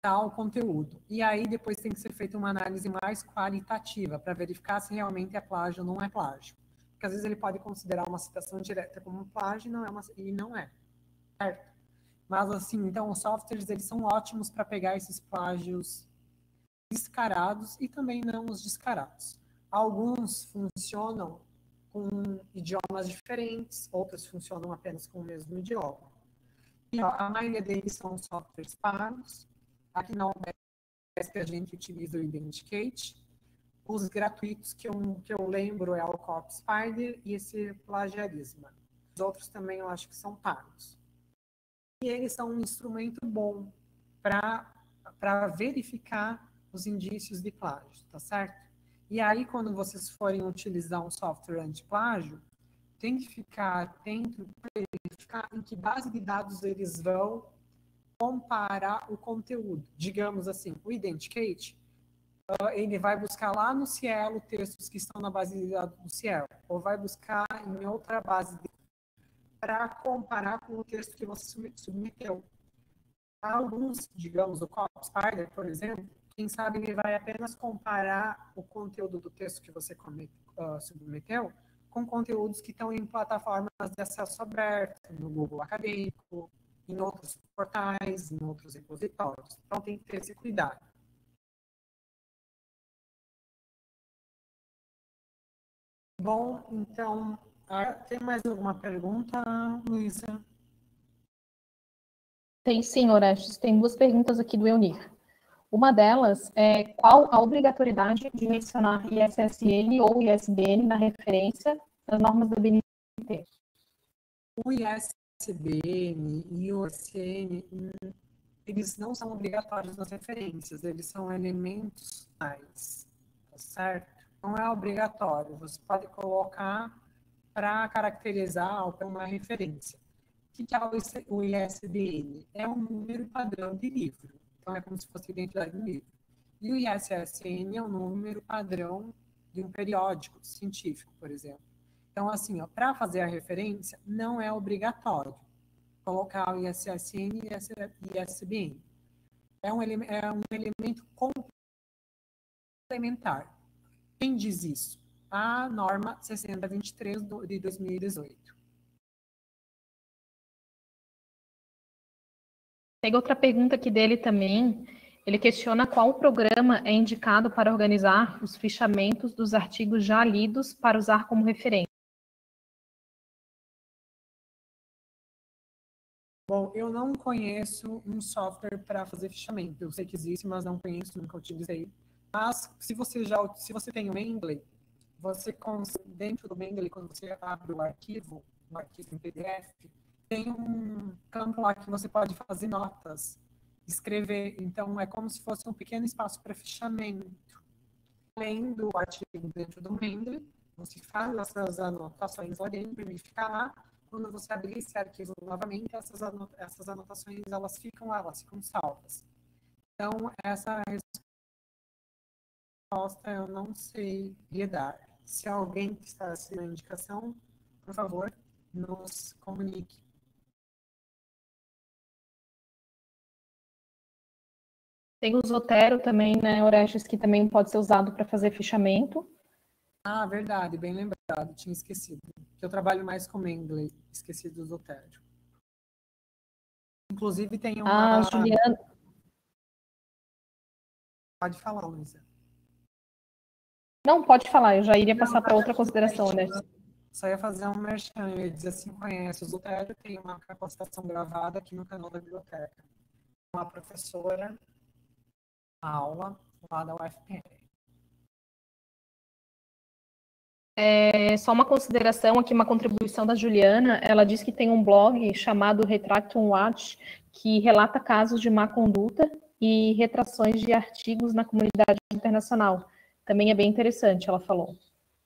B: tal conteúdo. E aí depois tem que ser feita uma análise mais qualitativa para verificar se realmente é plágio ou não é plágio. Porque às vezes ele pode considerar uma citação direta como plágio e não é, uma, e não é certo? Mas assim, então os softwares eles são ótimos para pegar esses plágios descarados e também não os descarados. Alguns funcionam com idiomas diferentes, outros funcionam apenas com o mesmo idioma. A maioria deles são softwares pagos. Aqui na UBS a gente utiliza o Identicate. Os gratuitos que eu, que eu lembro é o Cop Spider e esse Plagiarismo. Os outros também eu acho que são pagos e eles são um instrumento bom para verificar os indícios de plágio, tá certo? E aí, quando vocês forem utilizar um software anti-plágio, tem que ficar atento para verificar em que base de dados eles vão comparar o conteúdo. Digamos assim, o Identicate, uh, ele vai buscar lá no Cielo textos que estão na base de dados do Cielo, ou vai buscar em outra base de para comparar com o texto que você submeteu. Alguns, digamos, o Cop Spider, por exemplo, quem sabe ele vai apenas comparar o conteúdo do texto que você uh, submeteu com conteúdos que estão em plataformas de acesso aberto, no Google Acadêmico, em outros portais, em outros repositórios. Então tem que ter esse cuidado. Bom, então ah, tem mais alguma pergunta, Luísa?
A: Tem sim, Orestes. Tem duas perguntas aqui do Eunir. Uma delas é qual a obrigatoriedade de mencionar ISSN ou ISBN na referência das normas da BNT?
B: O ISBN e o ISN, eles não são obrigatórios nas referências, eles são elementos tais, tá certo? Não é obrigatório, você pode colocar para caracterizar ou para uma referência. O que é o ISBN? É um número padrão de livro. Então, é como se fosse identidade do livro. E o ISSN é um número padrão de um periódico científico, por exemplo. Então, assim, para fazer a referência, não é obrigatório colocar o ISSN e ISBN. É um, é um elemento complementar. Quem diz isso? a norma 6023 de 2018.
A: Tem outra pergunta aqui dele também. Ele questiona qual programa é indicado para organizar os fichamentos dos artigos já lidos para usar como referência.
B: Bom, eu não conheço um software para fazer fichamento. Eu sei que existe, mas não conheço, nunca utilizei. Mas se você já se você tem o Mendeley, você dentro do Mendeley, quando você abre o arquivo, o arquivo em PDF, tem um campo lá que você pode fazer notas, escrever. Então, é como se fosse um pequeno espaço para fichamento. Além do artigo dentro do Mendeley, você faz essas anotações lá dentro, ele fica lá, quando você abrir esse arquivo novamente, essas, essas anotações elas ficam lá, elas ficam salvas. Então, essa resposta eu não sei dar. Se alguém está assinando a indicação, por favor, nos comunique.
A: Tem o Zotero também, né, Orestes, que também pode ser usado para fazer fichamento.
B: Ah, verdade, bem lembrado, tinha esquecido. Eu trabalho mais com Mendeley, esqueci do Zotero. Inclusive tem uma...
A: Ah, Juliana...
B: Pode falar, Luísa.
A: Não, pode falar, eu já iria passar para outra consideração, né?
B: Só ia fazer um merchan, eu ia dizer assim, conhece o Zotero, tem uma capacitação gravada aqui no canal da biblioteca. Uma professora, aula lá da UFPR.
A: É, só uma consideração aqui, uma contribuição da Juliana. Ela diz que tem um blog chamado Retractum Watch, que relata casos de má conduta e retrações de artigos na comunidade internacional. Também é bem interessante, ela falou.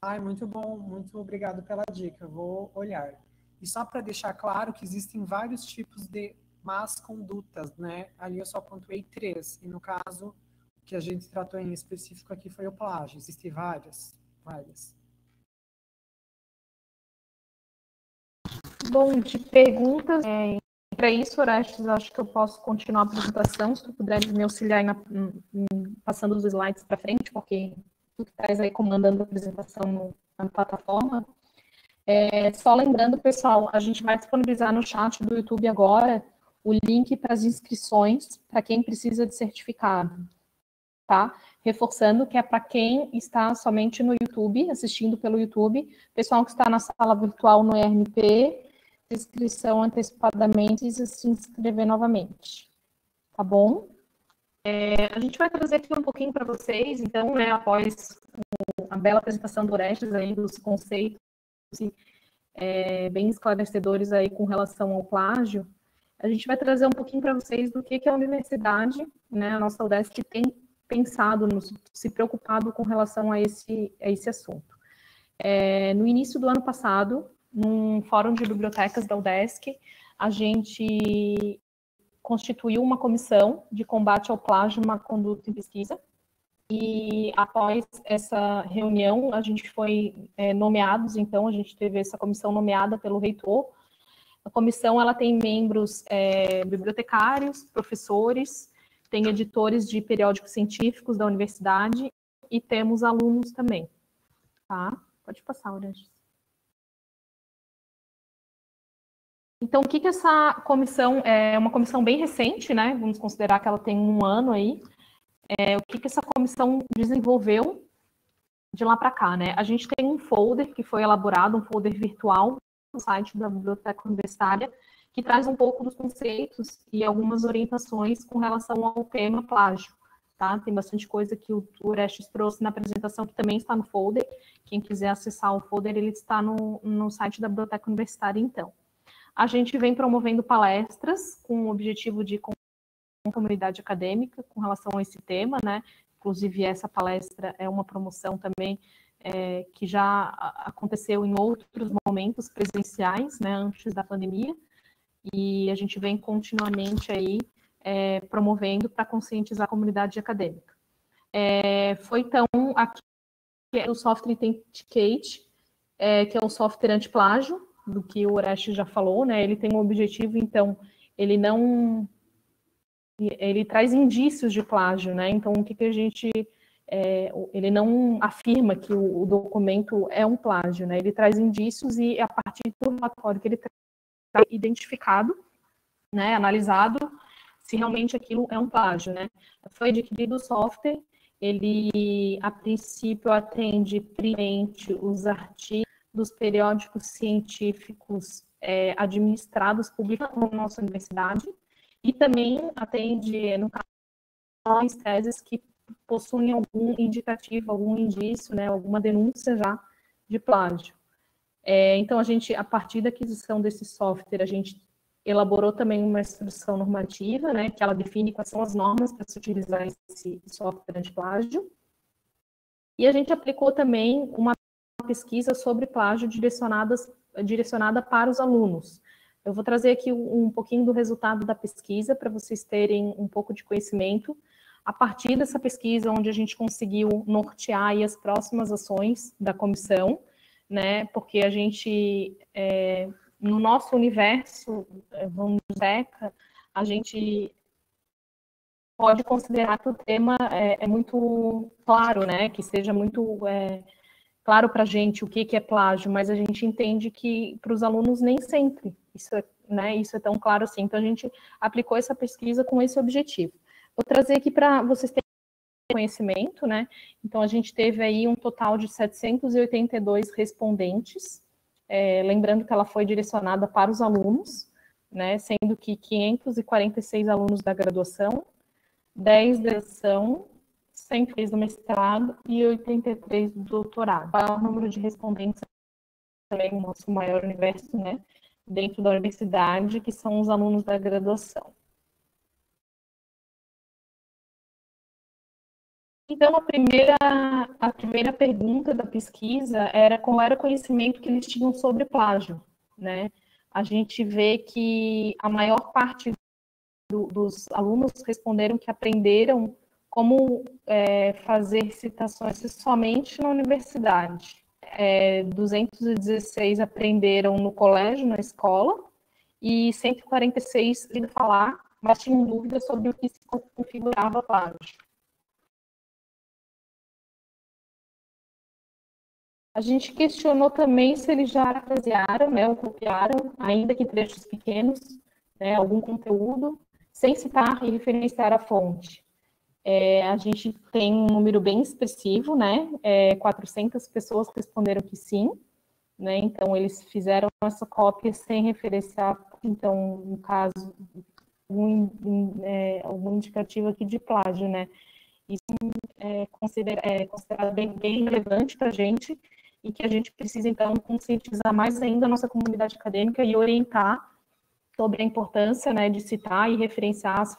B: Ai, muito bom, muito obrigado pela dica, vou olhar. E só para deixar claro que existem vários tipos de más condutas, né? Ali eu só pontuei três, e no caso que a gente tratou em específico aqui foi o plágio. Existem várias, várias.
A: Bom, de perguntas, é, para isso, Orestes, acho que eu posso continuar a apresentação, se tu puder me auxiliar na, passando os slides para frente, porque tu estás aí comandando a apresentação no, na plataforma. É, só lembrando, pessoal, a gente vai disponibilizar no chat do YouTube agora o link para as inscrições para quem precisa de certificado, tá? Reforçando que é para quem está somente no YouTube, assistindo pelo YouTube, pessoal que está na sala virtual no ERMP, inscrição antecipadamente e se inscrever novamente. Tá bom? É, a gente vai trazer aqui um pouquinho para vocês, então, né, após a bela apresentação do Orestes aí, dos conceitos é, bem esclarecedores aí com relação ao plágio, a gente vai trazer um pouquinho para vocês do que, que a universidade, né, a nossa UDESC tem pensado, no, se preocupado com relação a esse, a esse assunto. É, no início do ano passado, num fórum de bibliotecas da UDESC, a gente constituiu uma comissão de combate ao plágio, uma conduta em pesquisa, e após essa reunião, a gente foi é, nomeados, então, a gente teve essa comissão nomeada pelo reitor. A comissão, ela tem membros é, bibliotecários, professores, tem editores de periódicos científicos da universidade e temos alunos também, tá? Pode passar, Orange. Então, o que, que essa comissão, é uma comissão bem recente, né? Vamos considerar que ela tem um ano aí. É, o que, que essa comissão desenvolveu de lá para cá, né? A gente tem um folder que foi elaborado, um folder virtual no site da Biblioteca Universitária, que traz um pouco dos conceitos e algumas orientações com relação ao tema plágio. Tá? Tem bastante coisa que o Orestes trouxe na apresentação que também está no folder. Quem quiser acessar o folder, ele está no, no site da Biblioteca Universitária, então. A gente vem promovendo palestras com o objetivo de com comunidade acadêmica com relação a esse tema, né? Inclusive, essa palestra é uma promoção também é, que já aconteceu em outros momentos presenciais, né, antes da pandemia, e a gente vem continuamente aí é, promovendo para conscientizar a comunidade acadêmica. É, foi então aqui o software Authenticate, é, que é um software anti-plágio, do que o Orestes já falou, né? Ele tem um objetivo, então, ele não. Ele traz indícios de plágio, né? Então, o que, que a gente. É, ele não afirma que o, o, documento é um plágio, né? Ele traz indícios e, a partir do relatório que ele traz, identificado, né? Analisado se realmente aquilo é um plágio, né? Foi adquirido o software, ele, a princípio, atende primeiramente os artigos dos periódicos científicos é, administrados publicamente na nossa universidade e também atende, no caso, teses que possuem algum indicativo, algum indício, né, alguma denúncia já de plágio. É, então, a gente, a partir da aquisição desse software, a gente elaborou também uma instrução normativa, né, que ela define quais são as normas para se utilizar esse software anti-plágio. E a gente aplicou também uma pesquisa sobre plágio direcionadas direcionada para os alunos. Eu vou trazer aqui um pouquinho do resultado da pesquisa para vocês terem um pouco de conhecimento. A partir dessa pesquisa, onde a gente conseguiu nortear as próximas ações da comissão, né? Porque a gente, é, no nosso universo, é, vamos dizer, a gente pode considerar que o tema é, é muito claro, né? Que seja muito é, claro para a gente o que, que é plágio, mas a gente entende que para os alunos nem sempre isso é, né, isso é tão claro assim. Então a gente aplicou essa pesquisa com esse objetivo. Vou trazer aqui para vocês terem conhecimento, né? Então a gente teve aí um total de 782 respondentes, é, lembrando que ela foi direcionada para os alunos, né? Sendo que 546 alunos da graduação 10 da são 103 do mestrado e 83 do doutorado. O número de respondentes também o nosso maior universo, né, dentro da universidade, que são os alunos da graduação. Então, a primeira, a primeira pergunta da pesquisa era qual era o conhecimento que eles tinham sobre plágio, né? A gente vê que a maior parte do, dos alunos responderam que aprenderam como é, fazer citações somente na universidade. É, 216 aprenderam no colégio, na escola, e 146 iam falar, mas tinham dúvidas sobre o que se configurava plágio. A gente questionou também se eles já arafrasearam, né, ou copiaram, ainda que trechos pequenos, né, algum conteúdo, sem citar e referenciar a fonte. É, a gente tem um número bem expressivo, né? É, 400 pessoas responderam que sim, né? Então, eles fizeram essa cópia sem referenciar, então, no caso, um, um, é, algum indicativo aqui de plágio, né? Isso é, é considerado bem, bem relevante para a gente e que a gente precisa, então, conscientizar mais ainda a nossa comunidade acadêmica e orientar sobre a importância né, de citar e referenciar as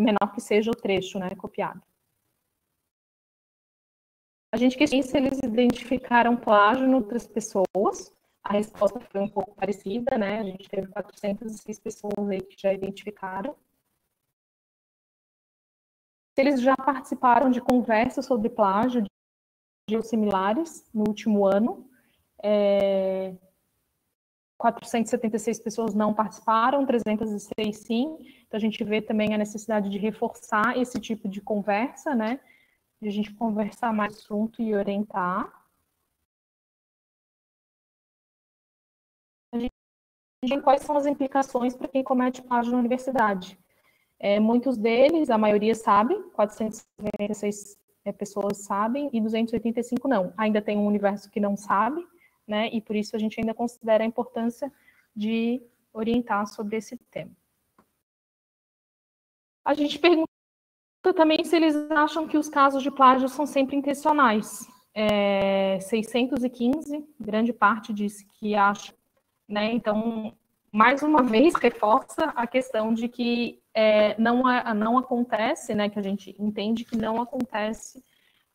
A: menor que seja o trecho né, copiado. A gente quis se eles identificaram plágio em outras pessoas. A resposta foi um pouco parecida, né? A gente teve 406 pessoas aí que já identificaram. Se eles já participaram de conversas sobre plágio similares no último ano, é, 476 pessoas não participaram, 306 sim. Então a gente vê também a necessidade de reforçar esse tipo de conversa, né? De a gente conversar mais assunto e orientar. A gente vê quais são as implicações para quem comete plágio na universidade. É, muitos deles, a maioria sabe, 496 é, pessoas sabem e 285 não. Ainda tem um universo que não sabe, né? E por isso a gente ainda considera a importância de orientar sobre esse tema. A gente pergunta também se eles acham que os casos de plágio são sempre intencionais. É, 615, grande parte disse que acha, né? Então, mais uma vez, reforça a questão de que é, não, não acontece, né? Que a gente entende que não acontece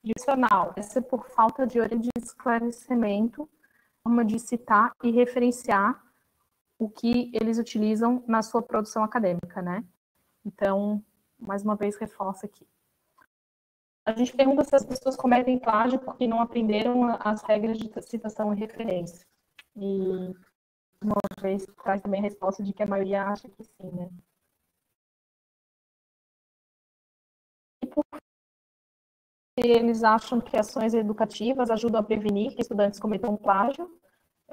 A: adicional. Essa é por falta de hora de esclarecimento forma de citar e referenciar o que eles utilizam na sua produção acadêmica, né? Então, mais uma vez, reforça aqui. A gente pergunta se as pessoas cometem plágio porque não aprenderam as regras de citação e referência. E, uma vez, traz também a resposta de que a maioria acha que sim, né? Por eles acham que ações educativas ajudam a prevenir que estudantes cometam plágio.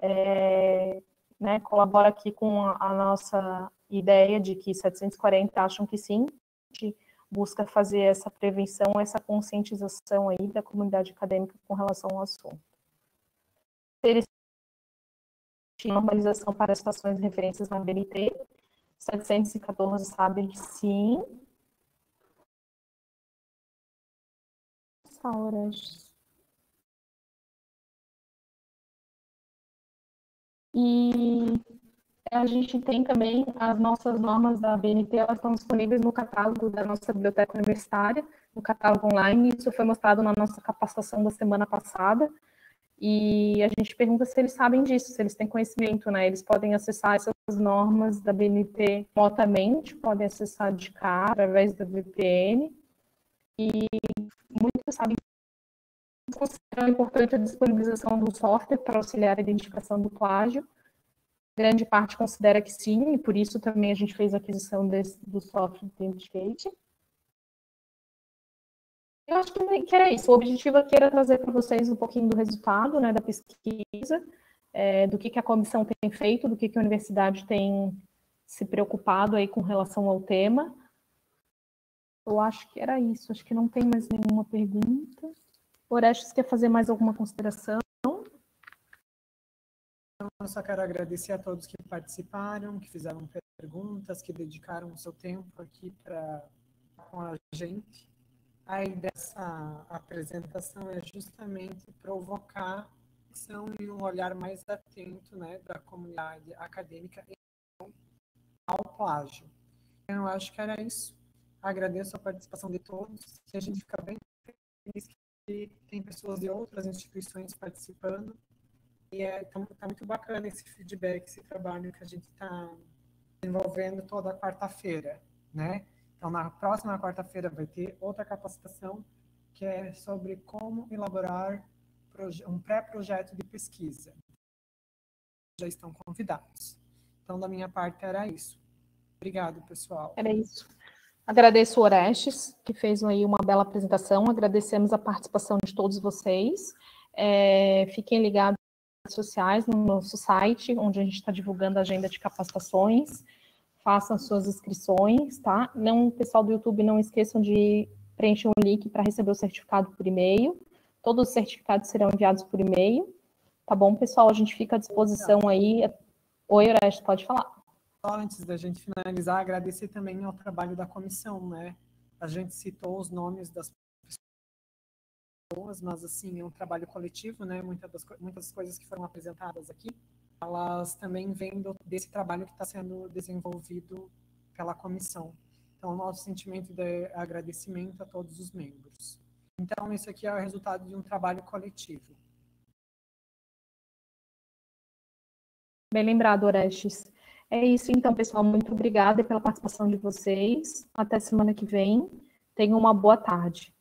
A: É, né, colabora aqui com a, a, nossa ideia de que 740 acham que sim, a gente busca fazer essa prevenção, essa conscientização aí da comunidade acadêmica com relação ao assunto. Normalização para as situações de referências na BNT, 714 sabem que sim, horas. E a gente tem também as nossas normas da BNT, elas estão disponíveis no catálogo da nossa biblioteca universitária, no catálogo online. Isso foi mostrado na nossa capacitação da semana passada. E a gente pergunta se eles sabem disso, se eles têm conhecimento, né? Eles podem acessar essas normas da BNT remotamente, podem acessar de cá através da VPN. E muitos sabem consideram importante a disponibilização do software para auxiliar a identificação do plágio. Grande parte considera que sim, e por isso também a gente fez a aquisição desse, do software Authenticate. Eu acho que era isso. O objetivo aqui era trazer para vocês um pouquinho do resultado né, da pesquisa, é, do que, que a comissão tem feito, do que, que a universidade tem se preocupado aí com relação ao tema. Eu acho que era isso. Acho que não tem mais nenhuma pergunta. Orestes quer fazer mais alguma consideração?
B: Eu só quero agradecer a todos que participaram, que fizeram perguntas, que dedicaram o seu tempo aqui para com a gente aí dessa apresentação é justamente provocar ação e um olhar mais atento né, da comunidade acadêmica ao plágio. Eu acho que era isso. Agradeço a participação de todos e a gente fica bem feliz que tem pessoas de outras instituições participando e é tá, tá muito bacana esse feedback, esse trabalho que a gente está desenvolvendo toda quarta-feira, né? Então, na próxima quarta-feira vai ter outra capacitação que é sobre como elaborar um pré-projeto de pesquisa. Já estão convidados. Então, da minha parte, era isso. Obrigado, pessoal.
A: Era isso. Agradeço o Orestes, que fez aí uma bela apresentação. Agradecemos a participação de todos vocês. É, fiquem ligados nas redes sociais, no nosso site, onde a gente está divulgando a agenda de capacitações façam suas inscrições, tá? Não, pessoal do YouTube, não esqueçam de preencher o link para receber o certificado por e-mail. Todos os certificados serão enviados por e-mail. Tá bom, pessoal? A gente fica à disposição aí. Oi, Orestes, pode falar.
B: Antes da gente finalizar, agradecer também ao trabalho da comissão, né? A gente citou os nomes das pessoas, mas assim, é um trabalho coletivo, né? Muitas das, muitas coisas que foram apresentadas aqui elas também vêm do, desse trabalho que está sendo desenvolvido pela comissão. Então, nosso sentimento de agradecimento a todos os membros. Então, isso aqui é o resultado de um trabalho coletivo.
A: Bem lembrado, Orestes. É isso, então, pessoal. Muito obrigada pela participação de vocês. Até semana que vem. Tenham uma boa tarde.